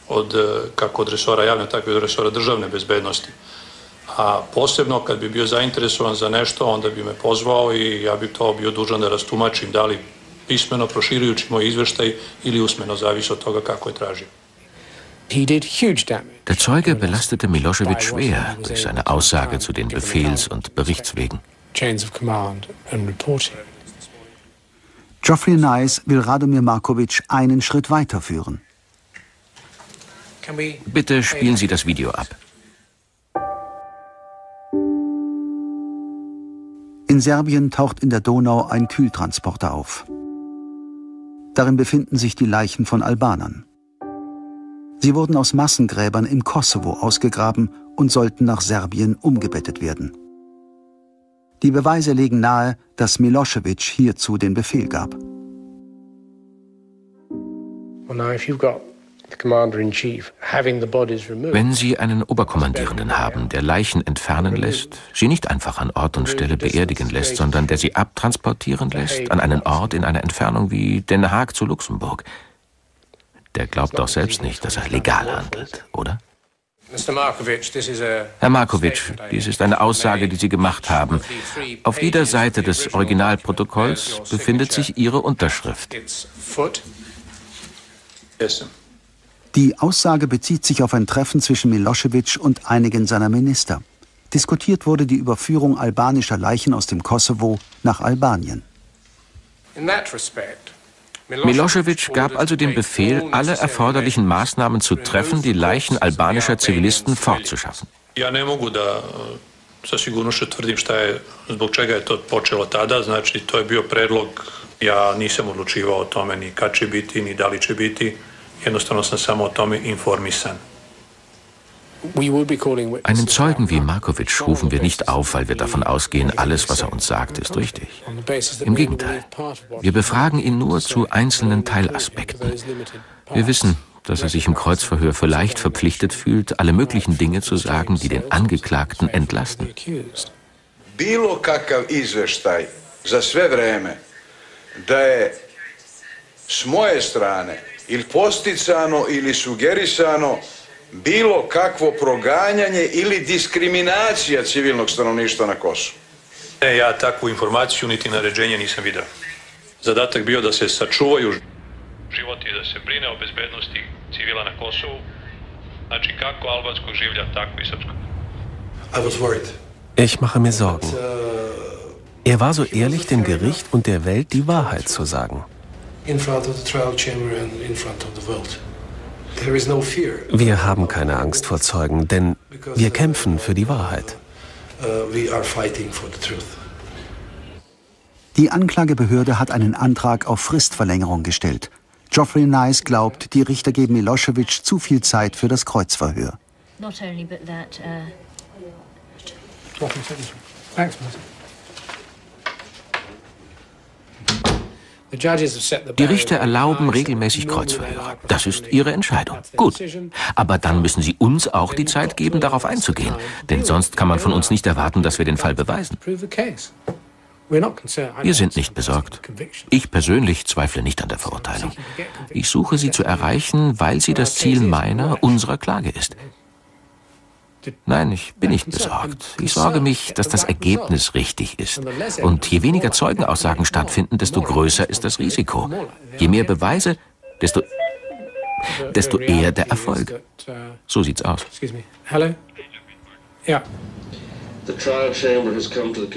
od, kako od resora javne, tako i od resora državne bezbednosti. A posebno kad bi bio zainteresovan za nešto, onda bi me pozvao i ja bi to bio dužan da rastumačim, da li pismeno proširujući moj izveštaj ili usmeno, zavisi od toga kako je tražio. Der Zeuge belastete Milosevic schwer durch seine Aussage zu den Befehls- und Berichtswegen. Geoffrey Nice will Radomir Markovic einen Schritt weiterführen. Bitte spielen Sie das Video ab. In Serbien taucht in der Donau ein Kühltransporter auf. Darin befinden sich die Leichen von Albanern. Sie wurden aus Massengräbern im Kosovo ausgegraben und sollten nach Serbien umgebettet werden. Die Beweise legen nahe, dass Milosevic hierzu den Befehl gab. Wenn Sie einen Oberkommandierenden haben, der Leichen entfernen lässt, sie nicht einfach an Ort und Stelle beerdigen lässt, sondern der sie abtransportieren lässt, an einen Ort in einer Entfernung wie Den Haag zu Luxemburg, der glaubt doch selbst nicht, dass er legal handelt, oder? Herr Markovic, dies ist eine Aussage, die Sie gemacht haben. Auf jeder Seite des Originalprotokolls befindet sich Ihre Unterschrift. Die Aussage bezieht sich auf ein Treffen zwischen Milosevic und einigen seiner Minister. Diskutiert wurde die Überführung albanischer Leichen aus dem Kosovo nach Albanien. Milosevic gab also den Befehl, alle erforderlichen Maßnahmen zu treffen, die Leichen albanischer Zivilisten fortzuschaffen. Ne da sa sigurnošću tvrdim šta je, zbog čega je to počelo tada, znači to je bio predlog, ja nisam odlučivao o tome ni kad će biti, ni da li će biti, jednostavno sam samo o tome informisan. Einen Zeugen wie Markovic rufen wir nicht auf, weil wir davon ausgehen, alles, was er uns sagt, ist richtig. Im Gegenteil. Wir befragen ihn nur zu einzelnen Teilaspekten. Wir wissen, dass er sich im Kreuzverhör vielleicht verpflichtet fühlt, alle möglichen Dinge zu sagen, die den Angeklagten entlasten. Bilo kakav izveštaj za sve vreme da je s moje strane ili posticano ili sugerisano bilo kakvo proganjanje ili diskriminacija civilnog stanovništva na Kosovu. Ne, ja takvu informaciju niti naređenje nisam video. Zadatak bio da se sačuvaju životi i da se brine o bezbednosti civila na Kosovu, znači kako albanskog življa, tako i srpskog. I was worried. Ich mache mir Sorgen. Er war so ehrlich, dem Gericht und der Welt die Wahrheit zu sagen. In front of the trial chamber and in front of the world. Wir haben keine Angst vor Zeugen, denn wir kämpfen für die Wahrheit. Uh, die Anklagebehörde hat einen Antrag auf Fristverlängerung gestellt. Geoffrey Nice glaubt, die Richter geben Milosevic zu viel Zeit für das Kreuzverhör. Not only but that, uh... Thanks, Die Richter erlauben regelmäßig Kreuzverhöre. Das ist ihre Entscheidung. Gut. Aber dann müssen sie uns auch die Zeit geben, darauf einzugehen. Denn sonst kann man von uns nicht erwarten, dass wir den Fall beweisen. Wir sind nicht besorgt. Ich persönlich zweifle nicht an der Verurteilung. Ich suche sie zu erreichen, weil sie das Ziel meiner, unserer Klage ist. Nein, ich bin nicht besorgt. Ich sorge mich, dass das Ergebnis richtig ist. Und je weniger Zeugenaussagen stattfinden, desto größer ist das Risiko. Je mehr Beweise, desto, desto eher der Erfolg. So sieht's aus.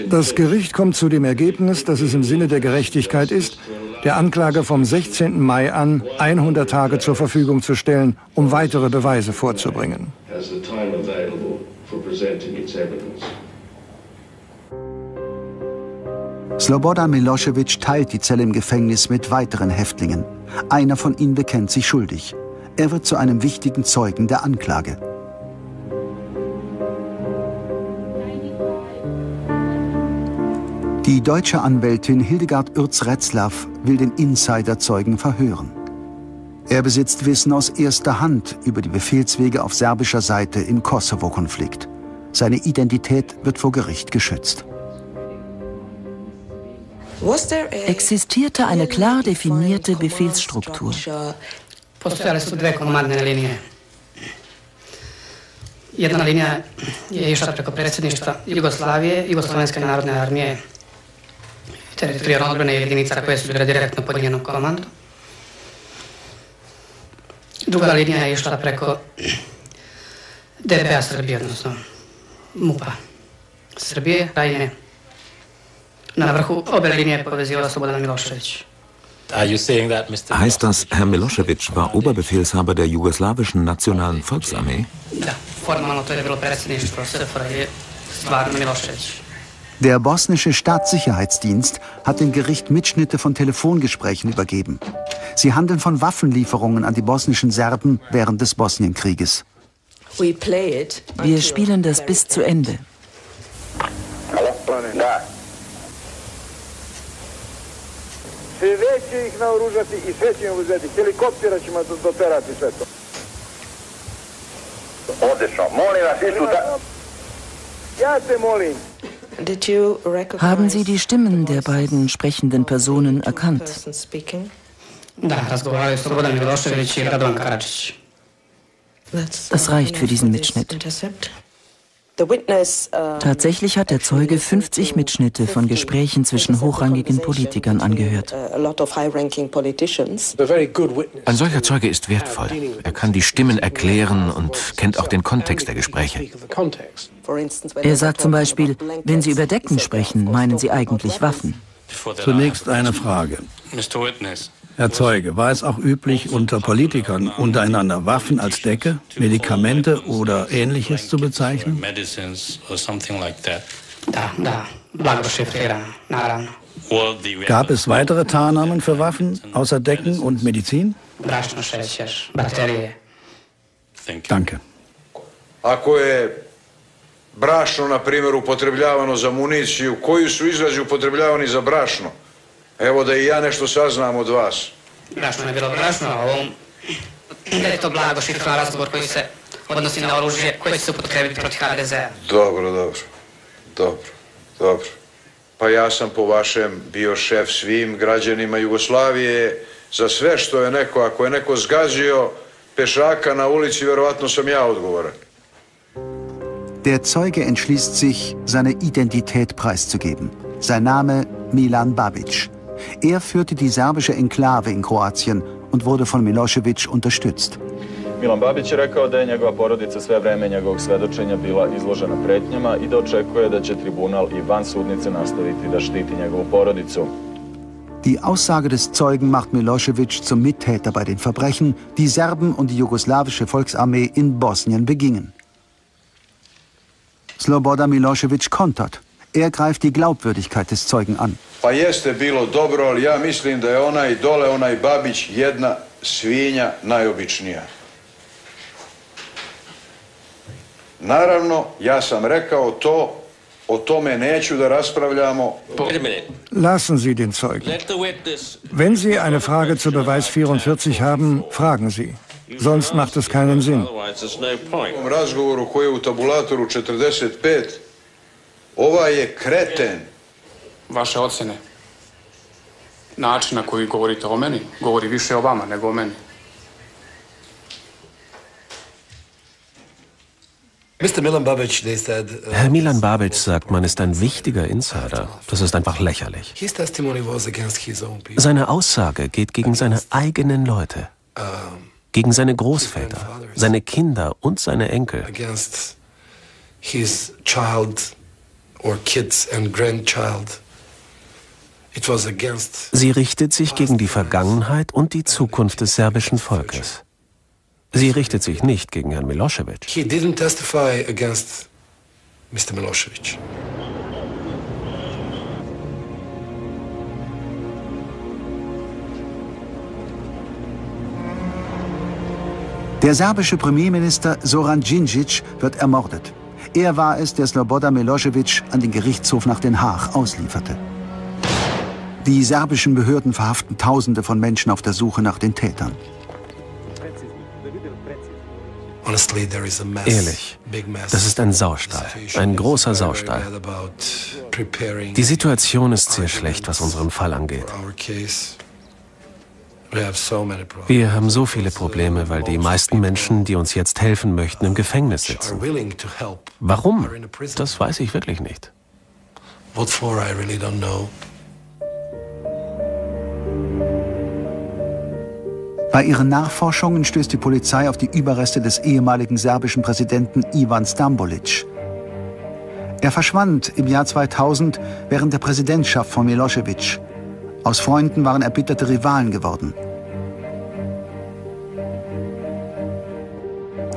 Das Gericht kommt zu dem Ergebnis, dass es im Sinne der Gerechtigkeit ist, der Anklage vom 16. Mai an 100 Tage zur Verfügung zu stellen, um weitere Beweise vorzubringen. Slobodan Milosevic teilt die Zelle im Gefängnis mit weiteren Häftlingen. Einer von ihnen bekennt sich schuldig. Er wird zu einem wichtigen Zeugen der Anklage. Die deutsche Anwältin HildegardÜrz-Retzlaff will den Insider-Zeugen verhören. Er besitzt Wissen aus erster Hand über die Befehlswege auf serbischer Seite im Kosovo-Konflikt. Seine Identität wird vor Gericht geschützt. Existierte eine klar definierte Befehlsstruktur. Jedna linija je išla preko predsjedništva Jugoslavije, Jugoslovenske narodne armije teritorijalne odbrane jedinica koje su bile direktno pod njenom komandom. Druga linija je išla preko DPA Srbije, odnosno MUPA Srbije, Krajine Na vrhu obe linije povezivala Slobodan Milošević. Heißt das, Herr Milosevic war Oberbefehlshaber der jugoslawischen Nationalen Volksarmee? Da, formalno to je bilo predsjedništvo SFRJ, stvarno Milošević. Der bosnische Staatssicherheitsdienst hat dem Gericht Mitschnitte von Telefongesprächen übergeben. Sie handeln von Waffenlieferungen an die bosnischen Serben während des Bosnienkrieges. Wir spielen das bis zu Ende. Odlično. Molim vas istu da... Ja te molim. Haben Sie die Stimmen der beiden sprechenden Personen erkannt? Das reicht für diesen Mitschnitt. Tatsächlich hat der Zeuge 50 Mitschnitte von Gesprächen zwischen hochrangigen Politikern angehört. Ein solcher Zeuge ist wertvoll. Er kann die Stimmen erklären und kennt auch den Kontext der Gespräche. Er sagt zum Beispiel, wenn Sie über Decken sprechen, meinen Sie eigentlich Waffen. Zunächst eine Frage. Herr Zeuge, war es auch üblich, unter Politikern untereinander Waffen als Decke, Medikamente oder ähnliches zu bezeichnen? Gab es weitere Tarnamen für Waffen außer Decken und Medizin? Danke. Ako je brašno, na primjer, upotrebljavano za municiju, koji su izrazi upotrebljavani za brašno? Evo da i ja nešto saznam od vas. Brašno je bilo brašno, a ovo... Da je to blago šifran razgovor koji se odnosi na oružje koje će se upotrebiti protiv HDZ-a. Dobro, dobro. Dobro, dobro. Pa ja sam po vašem bio šef svim građanima Jugoslavije za sve što je neko, ako je neko zgazio pešaka na ulici, verovatno sam ja odgovoran. Der Zeuge entschließt sich, seine Identität preiszugeben. Sein Name Milan Babic. Er führte die serbische Enklave in Kroatien und wurde von Milosevic unterstützt. Milan Babić je rekao da je njegova porodica sve vreme njegovog svedočenja bila izložena pretnjama i da očekuje da će tribunal i van sudnice nastaviti da štiti njegovu porodicu. Die Aussage des Zeugen macht Milosevic zum Mittäter bei den Verbrechen, die Serben und die jugoslawische Volksarmee in Bosnien begingen. Sloboda Milosevic kontert. Er greift die Glaubwürdigkeit des Zeugen an. Pa jeste bilo dobro, ali ja mislim da je onaj dole, onaj Babić, jedna svinja najobičnija. Naravno, ja sam rekao to, o tome neću da raspravljamo. Lassen Sie den Zeugen. Wenn Sie eine Frage zu Beweis 44 haben, fragen Sie. Sonst macht es keinen Sinn. U razgovoru koji je u tabulatoru 45, ovaj je kreten. Vaše ocjene, način na koji govorite o meni, govori više o vama nego o meni. Herr Milan Babic sagt, man ist ein wichtiger Insider. Das ist einfach lächerlich. Seine Aussage geht gegen seine eigenen Leute, gegen seine Großväter, seine Kinder und seine Enkel. Sie richtet sich gegen die Vergangenheit und die Zukunft des serbischen Volkes. Sie richtet sich nicht gegen Herrn Milosevic. He didn't testify against Mr. Milosevic. Der serbische Premierminister Zoran Djindjic wird ermordet. Er war es, der Sloboda Milosevic an den Gerichtshof nach Den Haag auslieferte. Die serbischen Behörden verhaften Tausende von Menschen auf der Suche nach den Tätern. Ehrlich, das ist ein Saustall, ein großer Saustall. Die Situation ist sehr schlecht, was unseren Fall angeht. Wir haben so viele Probleme, weil die meisten Menschen, die uns jetzt helfen möchten, im Gefängnis sitzen. Warum? Das weiß ich wirklich nicht. Bei ihren Nachforschungen stößt die Polizei auf die Überreste des ehemaligen serbischen Präsidenten Ivan Stambolic. Er verschwand im Jahr 2000 während der Präsidentschaft von Milosevic. Aus Freunden waren erbitterte Rivalen geworden.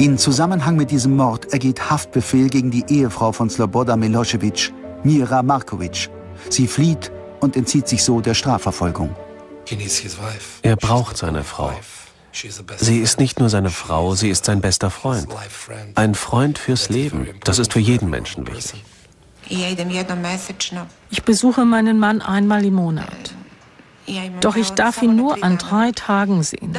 In Zusammenhang mit diesem Mord ergeht Haftbefehl gegen die Ehefrau von Sloboda Milosevic, Mira Markovic. Sie flieht und entzieht sich so der Strafverfolgung. Er braucht seine Frau. Sie ist nicht nur seine Frau, sie ist sein bester Freund. Ein Freund fürs Leben. Das ist für jeden Menschen wichtig. Ich besuche meinen Mann einmal im Monat. Doch ich darf ihn nur an drei Tagen sehen.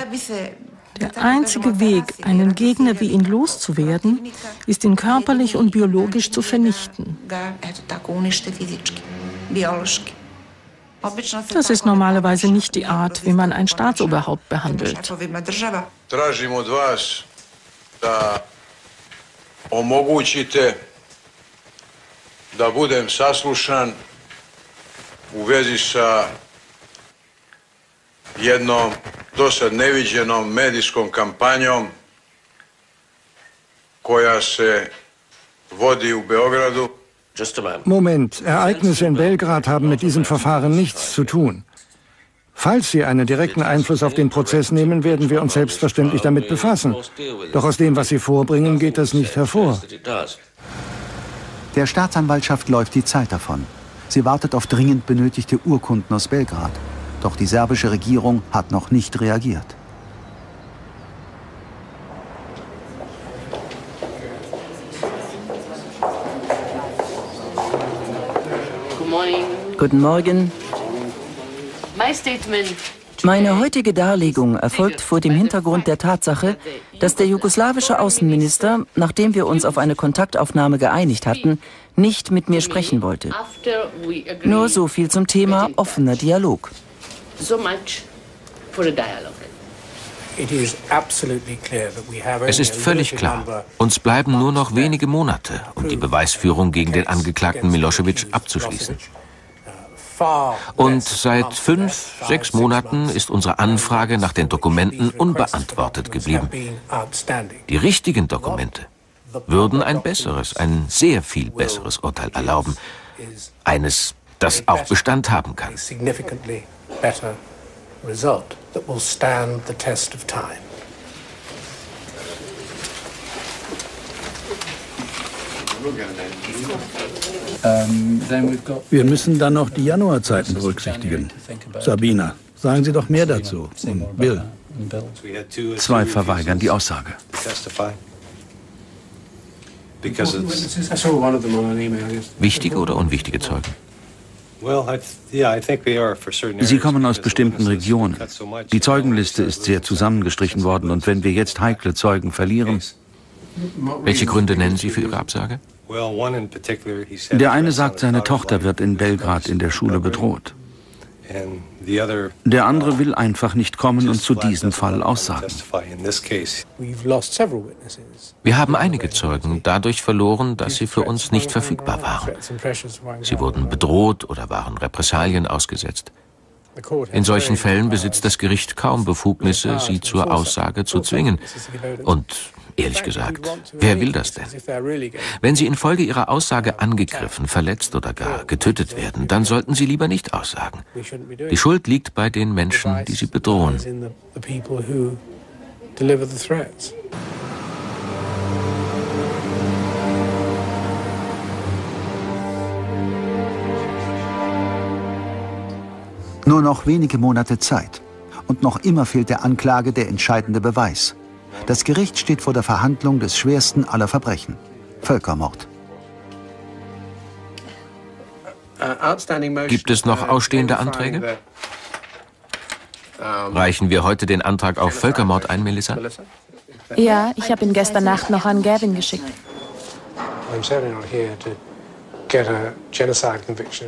Der einzige Weg, einen Gegner wie ihn loszuwerden, ist ihn körperlich und biologisch zu vernichten. Das ist normalerweise nicht die Art, wie man ein Staatsoberhaupt behandelt. Tražim od vas da omogućite da budem saslušan u vezi sa jednom dosad neviđenom medijskom kampanjom koja se vodi u Beogradu. Moment, Ereignisse in Belgrad haben mit diesem Verfahren nichts zu tun. Falls Sie einen direkten Einfluss auf den Prozess nehmen, werden wir uns selbstverständlich damit befassen. Doch aus dem, was Sie vorbringen, geht das nicht hervor. Der Staatsanwaltschaft läuft die Zeit davon. Sie wartet auf dringend benötigte Urkunden aus Belgrad. Doch die serbische Regierung hat noch nicht reagiert. Guten Morgen. Meine heutige Darlegung erfolgt vor dem Hintergrund der Tatsache, dass der jugoslawische Außenminister, nachdem wir uns auf eine Kontaktaufnahme geeinigt hatten, nicht mit mir sprechen wollte. Nur so viel zum Thema offener Dialog. Es ist völlig klar, uns bleiben nur noch wenige Monate, um die Beweisführung gegen den Angeklagten Milosevic abzuschließen. Und seit fünf, sechs Monaten ist unsere Anfrage nach den Dokumenten unbeantwortet geblieben. Die richtigen Dokumente würden ein besseres, ein sehr viel besseres Urteil erlauben. Eines, das auch Bestand haben kann. Wir müssen dann noch die Januarzeiten berücksichtigen. Sabina, sagen Sie doch mehr dazu. Und Bill. Zwei verweigern die Aussage. Wichtige oder unwichtige Zeugen? Sie kommen aus bestimmten Regionen. Die Zeugenliste ist sehr zusammengestrichen worden und wenn wir jetzt heikle Zeugen verlieren. Welche Gründe nennen Sie für Ihre Absage? Der eine sagt, seine Tochter wird in Belgrad in der Schule bedroht. Der andere will einfach nicht kommen und zu diesem Fall aussagen. Wir haben einige Zeugen dadurch verloren, dass sie für uns nicht verfügbar waren. Sie wurden bedroht oder waren Repressalien ausgesetzt. In solchen Fällen besitzt das Gericht kaum Befugnisse, sie zur Aussage zu zwingen. Und ehrlich gesagt, wer will das denn? Wenn sie infolge ihrer Aussage angegriffen, verletzt oder gar getötet werden, dann sollten sie lieber nicht aussagen. Die Schuld liegt bei den Menschen, die sie bedrohen. Nur noch wenige Monate Zeit. Und noch immer fehlt der Anklage der entscheidende Beweis. Das Gericht steht vor der Verhandlung des schwersten aller Verbrechen. Völkermord. Gibt es noch ausstehende Anträge? Reichen wir heute den Antrag auf Völkermord ein, Melissa? Ja, ich habe ihn gestern Nacht noch an Gavin geschickt.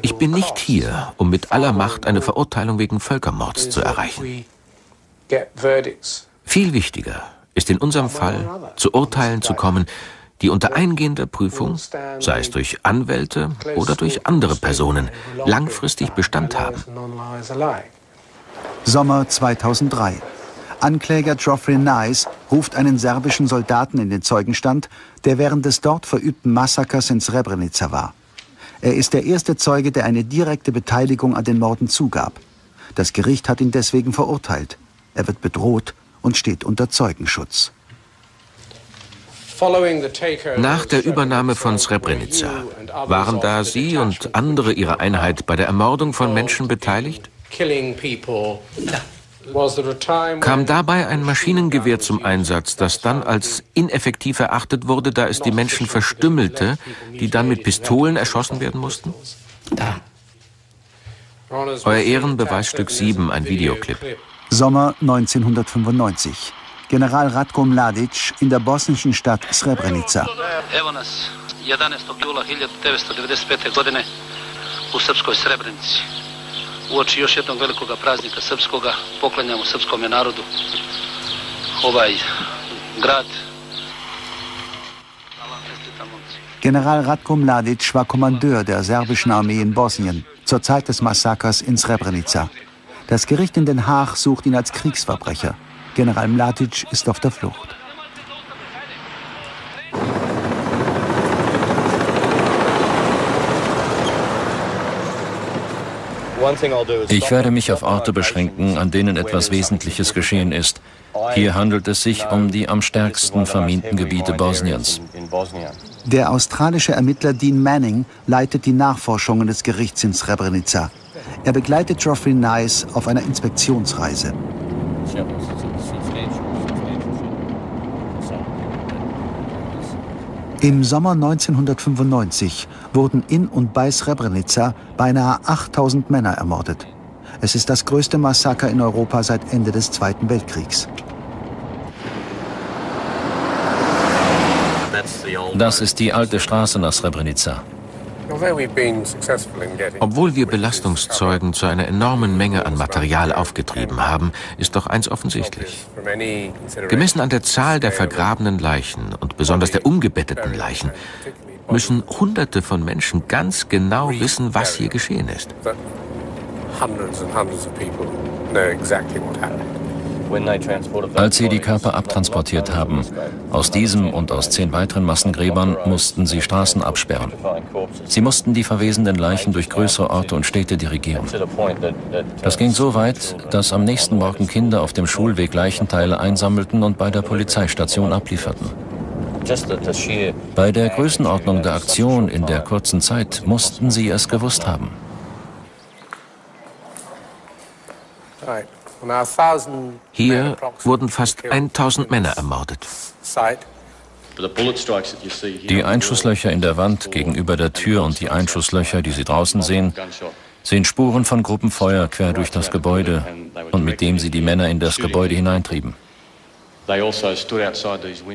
Ich bin nicht hier, um mit aller Macht eine Verurteilung wegen Völkermords zu erreichen. Viel wichtiger ist in unserem Fall zu Urteilen zu kommen, die unter eingehender Prüfung, sei es durch Anwälte oder durch andere Personen, langfristig Bestand haben. Sommer 2003. Ankläger Geoffrey Nice ruft einen serbischen Soldaten in den Zeugenstand, der während des dort verübten Massakers in Srebrenica war. Er ist der erste Zeuge, der eine direkte Beteiligung an den Morden zugab. Das Gericht hat ihn deswegen verurteilt. Er wird bedroht und steht unter Zeugenschutz. Nach der Übernahme von Srebrenica waren da Sie und andere Ihrer Einheit bei der Ermordung von Menschen beteiligt? Kam dabei ein Maschinengewehr zum Einsatz, das dann als ineffektiv erachtet wurde, da es die Menschen verstümmelte, die dann mit Pistolen erschossen werden mussten? Euer Ehrenbeweisstück 7, ein Videoclip. Sommer 1995. General Ratko Mladic in der bosnischen Stadt Srebrenica. Evo nas 11. jula 1995. godine u srpskoj Srebrenici. Uoči još jednog velikog praznika srpskoga poklanjamo srpskom narodu ovaj grad. General Ratko Mladic war Kommandeur der serbischen Armee in Bosnien zur Zeit des Massakers in Srebrenica. Das Gericht in Den Haag sucht ihn als Kriegsverbrecher. General Mladic ist auf der Flucht. Ich werde mich auf Orte beschränken, an denen etwas Wesentliches geschehen ist. Hier handelt es sich um die am stärksten verminten Gebiete Bosniens. Der australische Ermittler Dean Manning leitet die Nachforschungen des Gerichts in Srebrenica. Er begleitet Geoffrey Nice auf einer Inspektionsreise. Im Sommer 1995 wurden in und bei Srebrenica beinahe 8000 Männer ermordet. Es ist das größte Massaker in Europa seit Ende des Zweiten Weltkriegs. Das ist die alte Straße nach Srebrenica. Obwohl wir Belastungszeugen zu einer enormen Menge an Material aufgetrieben haben, ist doch eins offensichtlich. Gemessen an der Zahl der vergrabenen Leichen und besonders der umgebetteten Leichen, müssen Hunderte von Menschen ganz genau wissen, was hier geschehen ist. Hundreds and hundreds of people know exactly what happened. Als sie die Körper abtransportiert haben, aus diesem und aus zehn weiteren Massengräbern mussten sie Straßen absperren. Sie mussten die verwesenden Leichen durch größere Orte und Städte dirigieren. Das ging so weit, dass am nächsten Morgen Kinder auf dem Schulweg Leichenteile einsammelten und bei der Polizeistation ablieferten. Bei der Größenordnung der Aktion in der kurzen Zeit mussten sie es gewusst haben. Hier wurden fast 1000 Männer ermordet. Die Einschusslöcher in der Wand gegenüber der Tür und die Einschusslöcher, die Sie draußen sehen, sind Spuren von Gruppenfeuer quer durch das Gebäude und mit dem sie die Männer in das Gebäude hineintrieben.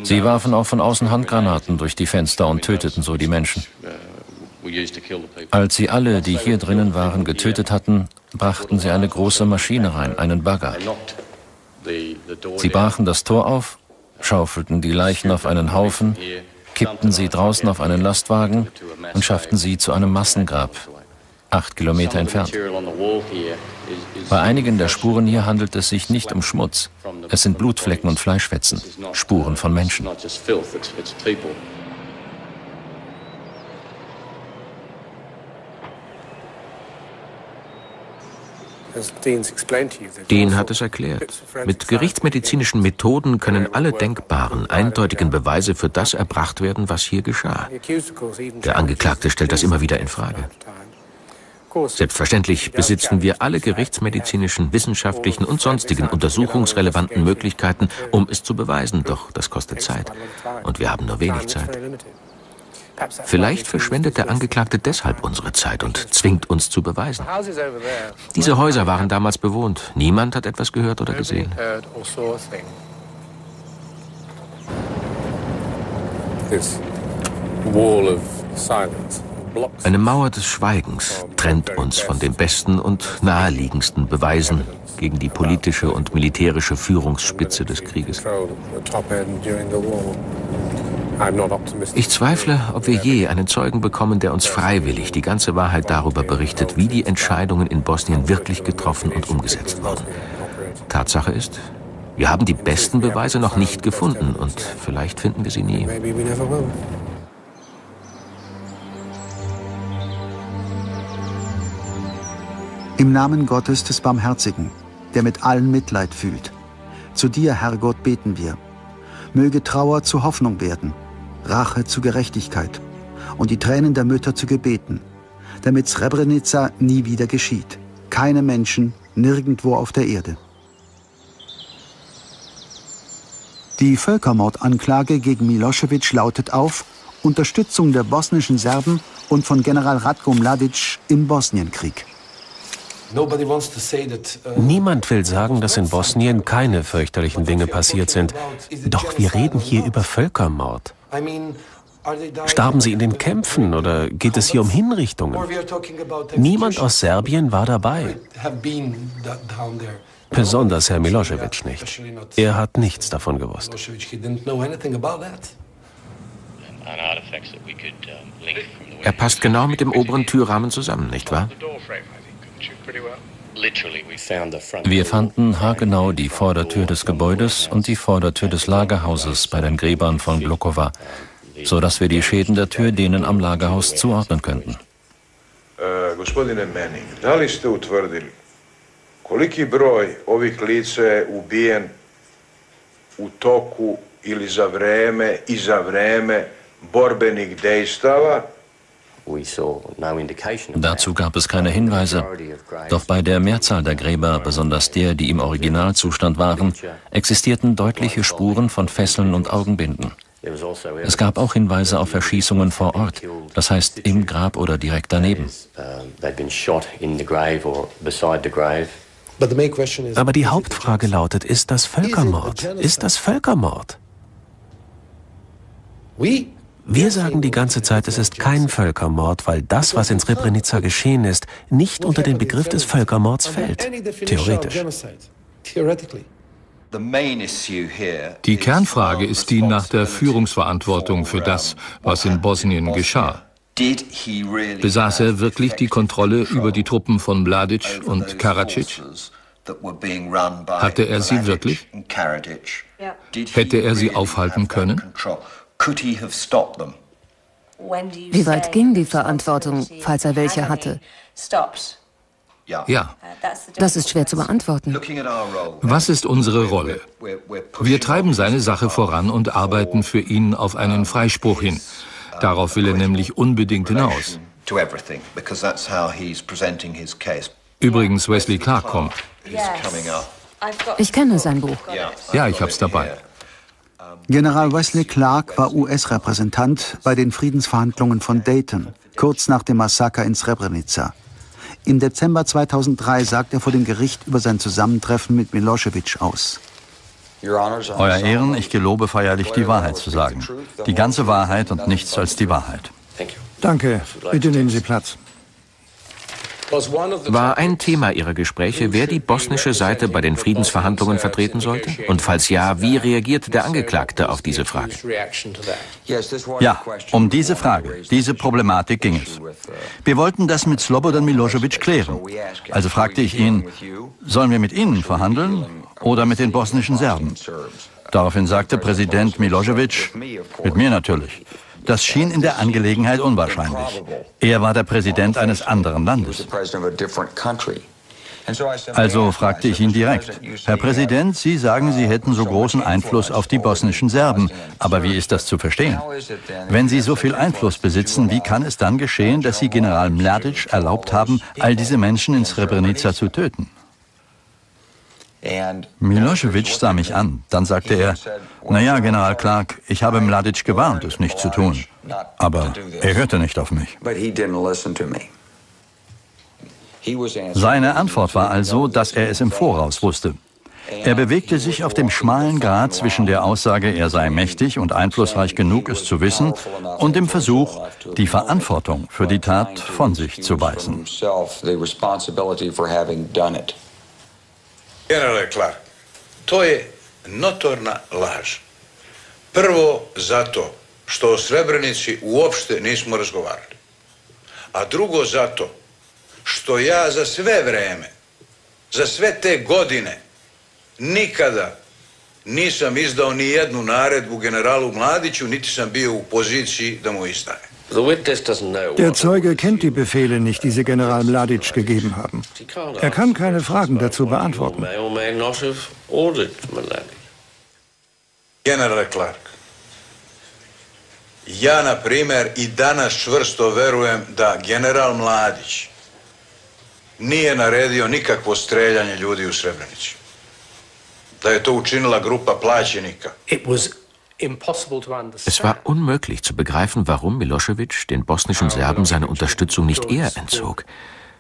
Sie warfen auch von außen Handgranaten durch die Fenster und töteten so die Menschen. Als sie alle, die hier drinnen waren, getötet hatten, brachten sie eine große Maschine rein, einen Bagger. Sie brachen das Tor auf, schaufelten die Leichen auf einen Haufen, kippten sie draußen auf einen Lastwagen und schafften sie zu einem Massengrab, acht Kilometer entfernt. Bei einigen der Spuren hier handelt es sich nicht um Schmutz. Es sind Blutflecken und Fleischfetzen, Spuren von Menschen. Dean hat es erklärt. Mit gerichtsmedizinischen Methoden können alle denkbaren, eindeutigen Beweise für das erbracht werden, was hier geschah. Der Angeklagte stellt das immer wieder in Frage. Selbstverständlich besitzen wir alle gerichtsmedizinischen, wissenschaftlichen und sonstigen untersuchungsrelevanten Möglichkeiten, um es zu beweisen, doch das kostet Zeit. Und wir haben nur wenig Zeit. Vielleicht verschwendet der Angeklagte deshalb unsere Zeit und zwingt uns zu beweisen. Diese Häuser waren damals bewohnt. Niemand hat etwas gehört oder gesehen. Eine Mauer des Schweigens trennt uns von den besten und naheliegendsten Beweisen gegen die politische und militärische Führungsspitze des Krieges. Ich zweifle, ob wir je einen Zeugen bekommen, der uns freiwillig die ganze Wahrheit darüber berichtet, wie die Entscheidungen in Bosnien wirklich getroffen und umgesetzt wurden. Tatsache ist, wir haben die besten Beweise noch nicht gefunden und vielleicht finden wir sie nie. Im Namen Gottes des Barmherzigen, der mit allen Mitleid fühlt. Zu dir, Herrgott, beten wir. Möge Trauer zu Hoffnung werden, Rache zu Gerechtigkeit und die Tränen der Mütter zu Gebeten, damit Srebrenica nie wieder geschieht. Keine Menschen, nirgendwo auf der Erde. Die Völkermordanklage gegen Milosevic lautet auf Unterstützung der bosnischen Serben und von General Ratko Mladic im Bosnienkrieg. Niemand will sagen, dass in Bosnien keine fürchterlichen Dinge passiert sind. Doch wir reden hier über Völkermord. Starben sie in den Kämpfen oder geht es hier um Hinrichtungen? Niemand aus Serbien war dabei. Besonders Herr Milosevic nicht. Er hat nichts davon gewusst. Er passt genau mit dem oberen Türrahmen zusammen, nicht wahr? Wir fanden haargenau die Vordertür des Gebäudes und die Vordertür des Lagerhauses bei den Gräbern von Glukova, sodass wir die Schäden der Tür denen am Lagerhaus zuordnen könnten. Uh, gospodine Manning, da li ste utvrdili koliki broj ovih lica je ubijen u toku ili za vreme i za vreme borbenih dejstava Dazu gab es keine Hinweise. Doch bei der Mehrzahl der Gräber, besonders der, die im Originalzustand waren, existierten deutliche Spuren von Fesseln und Augenbinden. Es gab auch Hinweise auf Erschießungen vor Ort, das heißt im Grab oder direkt daneben. Aber die Hauptfrage lautet, ist das Völkermord? Ist das Völkermord? Wir sagen die ganze Zeit, es ist kein Völkermord, weil das, was in Srebrenica geschehen ist, nicht unter den Begriff des Völkermords fällt. Theoretisch. Die Kernfrage ist die nach der Führungsverantwortung für das, was in Bosnien geschah. Besaß er wirklich die Kontrolle über die Truppen von Mladic und Karadzic? Hatte er sie wirklich? Hätte er sie aufhalten können? Wie weit ging die Verantwortung, falls er welche hatte? Ja. Das ist schwer zu beantworten. Was ist unsere Rolle? Wir treiben seine Sache voran und arbeiten für ihn auf einen Freispruch hin. Darauf will er nämlich unbedingt hinaus. Übrigens, Wesley Clark kommt. Ich kenne sein Buch. Ja, ich hab's dabei. General Wesley Clark war US-Repräsentant bei den Friedensverhandlungen von Dayton, kurz nach dem Massaker in Srebrenica. Im Dezember 2003 sagt er vor dem Gericht über sein Zusammentreffen mit Milosevic aus. Euer Ehren, ich gelobe feierlich die Wahrheit zu sagen. Die ganze Wahrheit und nichts als die Wahrheit. Danke. Bitte nehmen Sie Platz. War ein Thema Ihrer Gespräche, wer die bosnische Seite bei den Friedensverhandlungen vertreten sollte? Und falls ja, wie reagierte der Angeklagte auf diese Frage? Ja, um diese Frage, diese Problematik ging es. Wir wollten das mit Slobodan Milosevic klären. Also fragte ich ihn, sollen wir mit Ihnen verhandeln oder mit den bosnischen Serben? Daraufhin sagte Präsident Milosevic, mit mir natürlich. Das schien in der Angelegenheit unwahrscheinlich. Er war der Präsident eines anderen Landes. Also fragte ich ihn direkt, Herr Präsident, Sie sagen, Sie hätten so großen Einfluss auf die bosnischen Serben, aber wie ist das zu verstehen? Wenn Sie so viel Einfluss besitzen, wie kann es dann geschehen, dass Sie General Mladic erlaubt haben, all diese Menschen in Srebrenica zu töten? Milosevic sah mich an. Dann sagte er, naja, General Clark, ich habe Mladic gewarnt, es nicht zu tun. Aber er hörte nicht auf mich. Seine Antwort war also, dass er es im Voraus wusste. Er bewegte sich auf dem schmalen Grat zwischen der Aussage, er sei mächtig und einflussreich genug, es zu wissen, und dem Versuch, die Verantwortung für die Tat von sich zu weisen. Generale Clark, to je notorna laž. Prvo zato što o Srebrenici uopšte nismo razgovarali. A drugo zato što ja za sve vreme, za sve te godine, nikada nisam izdao ni jednu naredbu generalu Mladiću, niti sam bio u poziciji da mu istaje. Der Zeuge kennt die Befehle nicht, die sie General Mladic gegeben haben. Er kann keine Fragen dazu beantworten. General Clark, ja na primer i danas čvrsto verujem da general Mladić nije naredio nikakvo streljanje ljudi u Srebrenici. Da je to učinila grupa plaćenika. Es war unmöglich zu begreifen, warum Milosevic den bosnischen Serben seine Unterstützung nicht eher entzog.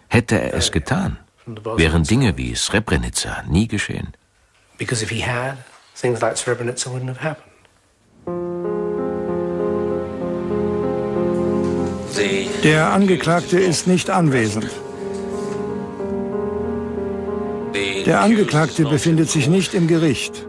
Hätte er es getan, wären Dinge wie Srebrenica nie geschehen. Der Angeklagte ist nicht anwesend. Der Angeklagte befindet sich nicht im Gericht.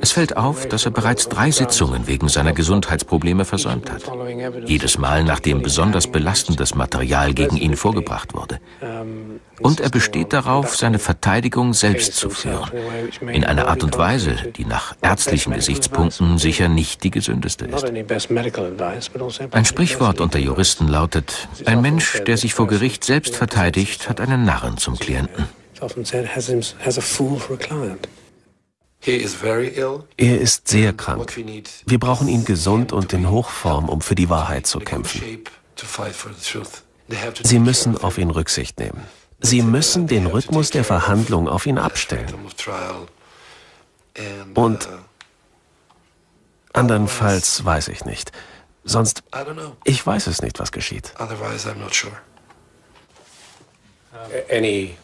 Es fällt auf, dass er bereits drei Sitzungen wegen seiner Gesundheitsprobleme versäumt hat. Jedes Mal, nachdem besonders belastendes Material gegen ihn vorgebracht wurde. Und er besteht darauf, seine Verteidigung selbst zu führen. In einer Art und Weise, die nach ärztlichen Gesichtspunkten sicher nicht die gesündeste ist. Ein Sprichwort unter Juristen lautet, ein Mensch, der sich vor Gericht selbst verteidigt, hat einen Narren zum Klienten. Er ist sehr krank. Wir brauchen ihn gesund und in Hochform, um für die Wahrheit zu kämpfen. Sie müssen auf ihn Rücksicht nehmen. Sie müssen den Rhythmus der Verhandlung auf ihn abstellen. Und andernfalls weiß ich nicht. Sonst, ich weiß es nicht, was geschieht. Any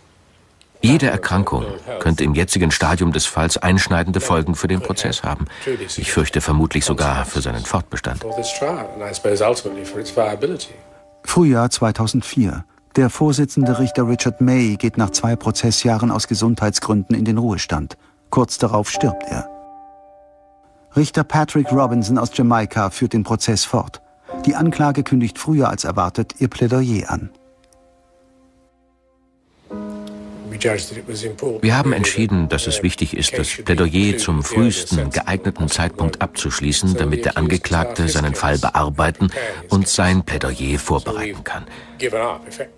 jede Erkrankung könnte im jetzigen Stadium des Falls einschneidende Folgen für den Prozess haben. Ich fürchte vermutlich sogar für seinen Fortbestand. Frühjahr 2004. Der Vorsitzende Richter Richard May geht nach zwei Prozessjahren aus Gesundheitsgründen in den Ruhestand. Kurz darauf stirbt er. Richter Patrick Robinson aus Jamaika führt den Prozess fort. Die Anklage kündigt früher als erwartet ihr Plädoyer an. Wir haben entschieden, dass es wichtig ist, das Plädoyer zum frühesten geeigneten Zeitpunkt abzuschließen, damit der Angeklagte seinen Fall bearbeiten und sein Plädoyer vorbereiten kann.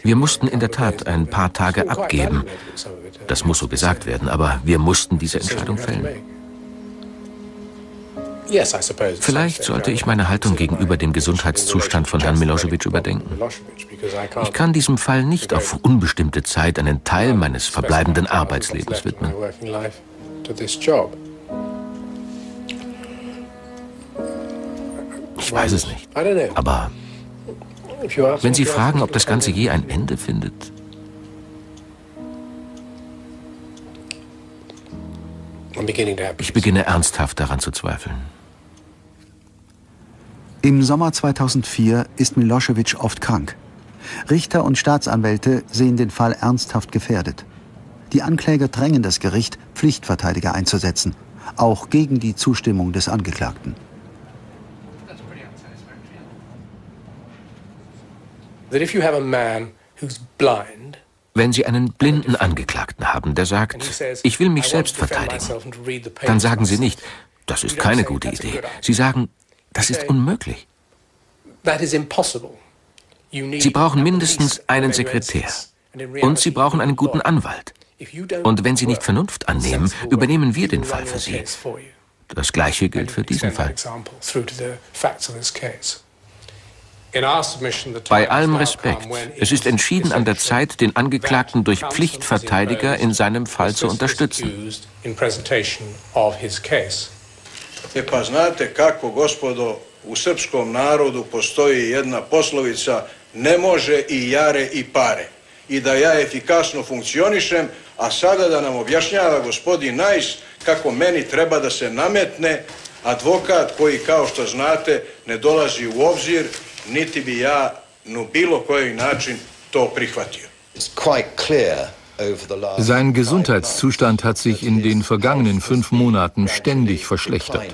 Wir mussten in der Tat ein paar Tage abgeben. Das muss so gesagt werden, aber wir mussten diese Entscheidung fällen. Vielleicht sollte ich meine Haltung gegenüber dem Gesundheitszustand von Herrn Milosevic überdenken. Ich kann diesem Fall nicht auf unbestimmte Zeit einen Teil meines verbleibenden Arbeitslebens widmen. Ich weiß es nicht. Aber wenn Sie fragen, ob das Ganze je ein Ende findet, ich beginne ernsthaft daran zu zweifeln. Im Sommer 2004 ist Milosevic oft krank. Richter und Staatsanwälte sehen den Fall ernsthaft gefährdet. Die Ankläger drängen das Gericht, Pflichtverteidiger einzusetzen, auch gegen die Zustimmung des Angeklagten. Wenn Sie einen blinden Angeklagten haben, der sagt, ich will mich selbst verteidigen, dann sagen Sie nicht, das ist keine gute Idee. Sie sagen, das ist unmöglich. Sie brauchen mindestens einen Sekretär. Und Sie brauchen einen guten Anwalt. Und wenn Sie nicht Vernunft annehmen, übernehmen wir den Fall für Sie. Das Gleiche gilt für diesen Fall. Bei allem Respekt, es ist entschieden an der Zeit, den Angeklagten durch Pflichtverteidiger in seinem Fall zu unterstützen. E pa znate kako, gospodo, u srpskom narodu postoji jedna poslovica ne može i jare i pare. I da ja efikasno funkcionišem, a sada da nam objašnjava gospodin Najs kako meni treba da se nametne advokat koji, kao što znate, ne dolazi u obzir, niti bi ja na bilo koji način to prihvatio. It's quite clear Sein Gesundheitszustand hat sich in den vergangenen fünf Monaten ständig verschlechtert.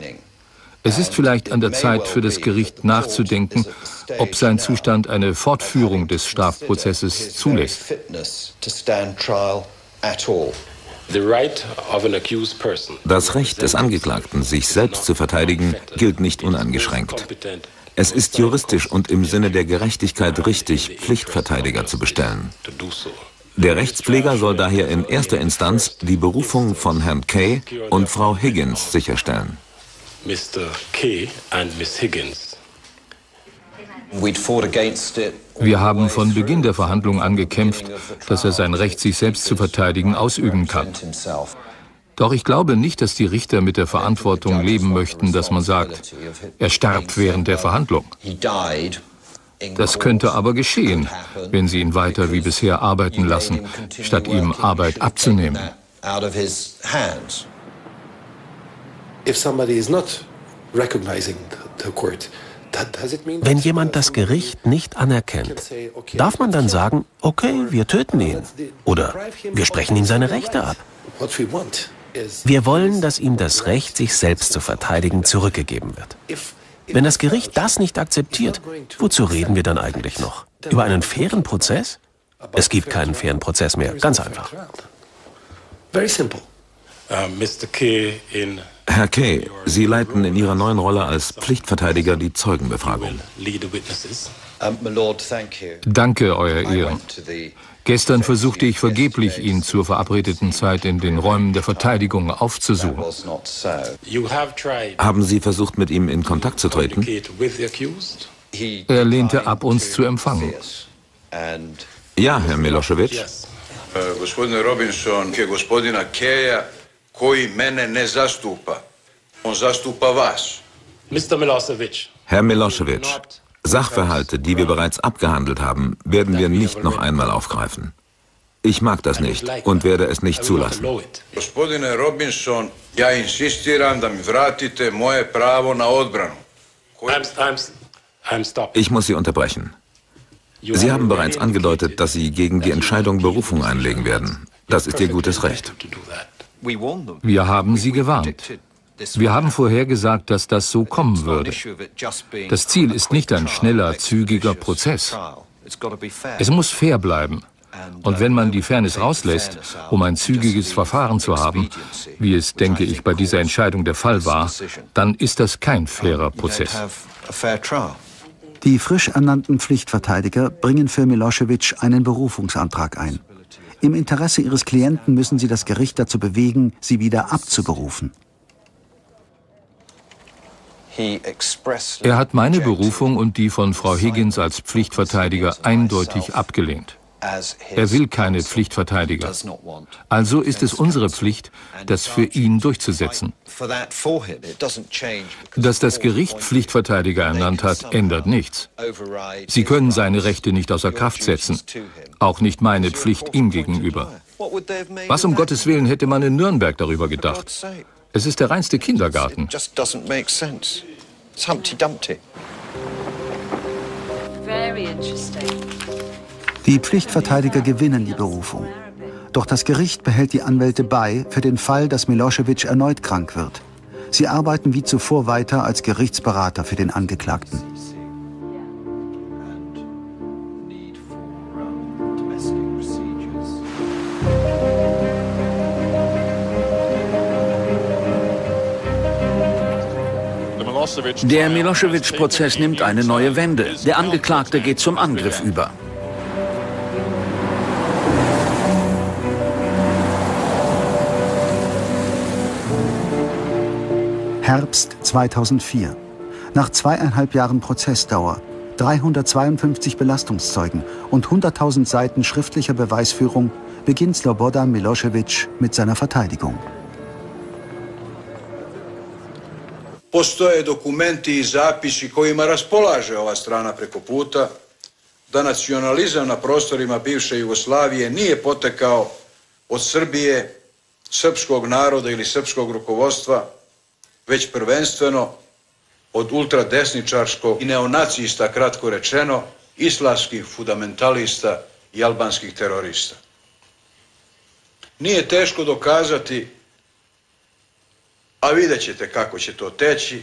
Es ist vielleicht an der Zeit für das Gericht nachzudenken, ob sein Zustand eine Fortführung des Strafprozesses zulässt. Das Recht des Angeklagten, sich selbst zu verteidigen, gilt nicht uneingeschränkt. Es ist juristisch und im Sinne der Gerechtigkeit richtig, Pflichtverteidiger zu bestellen. Der Rechtspfleger soll daher in erster Instanz die Berufung von Herrn Kay und Frau Higgins sicherstellen. Mr. Kay and Miss Higgins. Wir haben von Beginn der Verhandlungen angekämpft, dass er sein Recht, sich selbst zu verteidigen, ausüben kann. Doch ich glaube nicht, dass die Richter mit der Verantwortung leben möchten, dass man sagt, er starb während der Verhandlung. Das könnte aber geschehen, wenn sie ihn weiter wie bisher arbeiten lassen, statt ihm Arbeit abzunehmen. Wenn jemand das Gericht nicht anerkennt, darf man dann sagen, okay, wir töten ihn oder wir sprechen ihm seine Rechte ab. Wir wollen, dass ihm das Recht, sich selbst zu verteidigen, zurückgegeben wird. Wenn das Gericht das nicht akzeptiert, wozu reden wir dann eigentlich noch? Über einen fairen Prozess? Es gibt keinen fairen Prozess mehr. Ganz einfach. Uh, Herr Kay, Sie leiten in Ihrer neuen Rolle als Pflichtverteidiger die Zeugenbefragung. Danke, Euer Ehren. Gestern versuchte ich vergeblich, ihn zur verabredeten Zeit in den Räumen der Verteidigung aufzusuchen. Haben Sie versucht, mit ihm in Kontakt zu treten? Er lehnte ab, uns zu empfangen. Ja, Herr Milosevic. Gospodine Robinson, gospodina Keja, koji mene ne zastupa. On zastupa vas. Mr. Milosevic. Herr Milosevic, Sachverhalte, die wir bereits abgehandelt haben, werden wir nicht noch einmal aufgreifen. Ich mag das nicht und werde es nicht zulassen. Gospodine Robinson, ja insistiram da mi vratite moje pravo na odbranu. Ich muss Sie unterbrechen. Sie haben bereits angedeutet, dass Sie gegen die Entscheidung Berufung einlegen werden. Das ist Ihr gutes Recht. Wir haben Sie gewarnt. Wir haben vorhergesagt, dass das so kommen würde. Das Ziel ist nicht ein schneller, zügiger Prozess. Es muss fair bleiben. Und wenn man die Fairness rauslässt, um ein zügiges Verfahren zu haben, wie es, denke ich, bei dieser Entscheidung der Fall war, dann ist das kein fairer Prozess. Die frisch ernannten Pflichtverteidiger bringen für Milosevic einen Berufungsantrag ein. Im Interesse ihres Klienten müssen sie das Gericht dazu bewegen, sie wieder abzuberufen. Er hat meine Berufung und die von Frau Higgins als Pflichtverteidiger eindeutig abgelehnt. Er will keine Pflichtverteidiger. Also ist es unsere Pflicht, das für ihn durchzusetzen. Dass das Gericht Pflichtverteidiger ernannt hat, ändert nichts. Sie können seine Rechte nicht außer Kraft setzen, auch nicht meine Pflicht ihm gegenüber. Was um Gottes Willen hätte man in Nürnberg darüber gedacht? Es ist der reinste Kindergarten. Die Pflichtverteidiger gewinnen die Berufung. Doch das Gericht behält die Anwälte bei für den Fall, dass Milosevic erneut krank wird. Sie arbeiten wie zuvor weiter als Gerichtsberater für den Angeklagten. Der Milosevic-Prozess nimmt eine neue Wende. Der Angeklagte geht zum Angriff über. Herbst 2004. Nach zweieinhalb Jahren Prozessdauer, 352 Belastungszeugen und 100.000 Seiten schriftlicher Beweisführung beginnt Slobodan Milosevic mit seiner Verteidigung. Postoje dokumenti i zapisi kojima raspolaže ova strana preko puta da nacionalizam na prostorima bivše Jugoslavije nije potekao od Srbije, srpskog naroda ili srpskog rukovodstva, već prvenstveno od ultradesničarskog i neonacista, kratko rečeno, islamskih fundamentalista i albanskih terorista. Nije teško dokazati a vidjet ćete kako će to teći,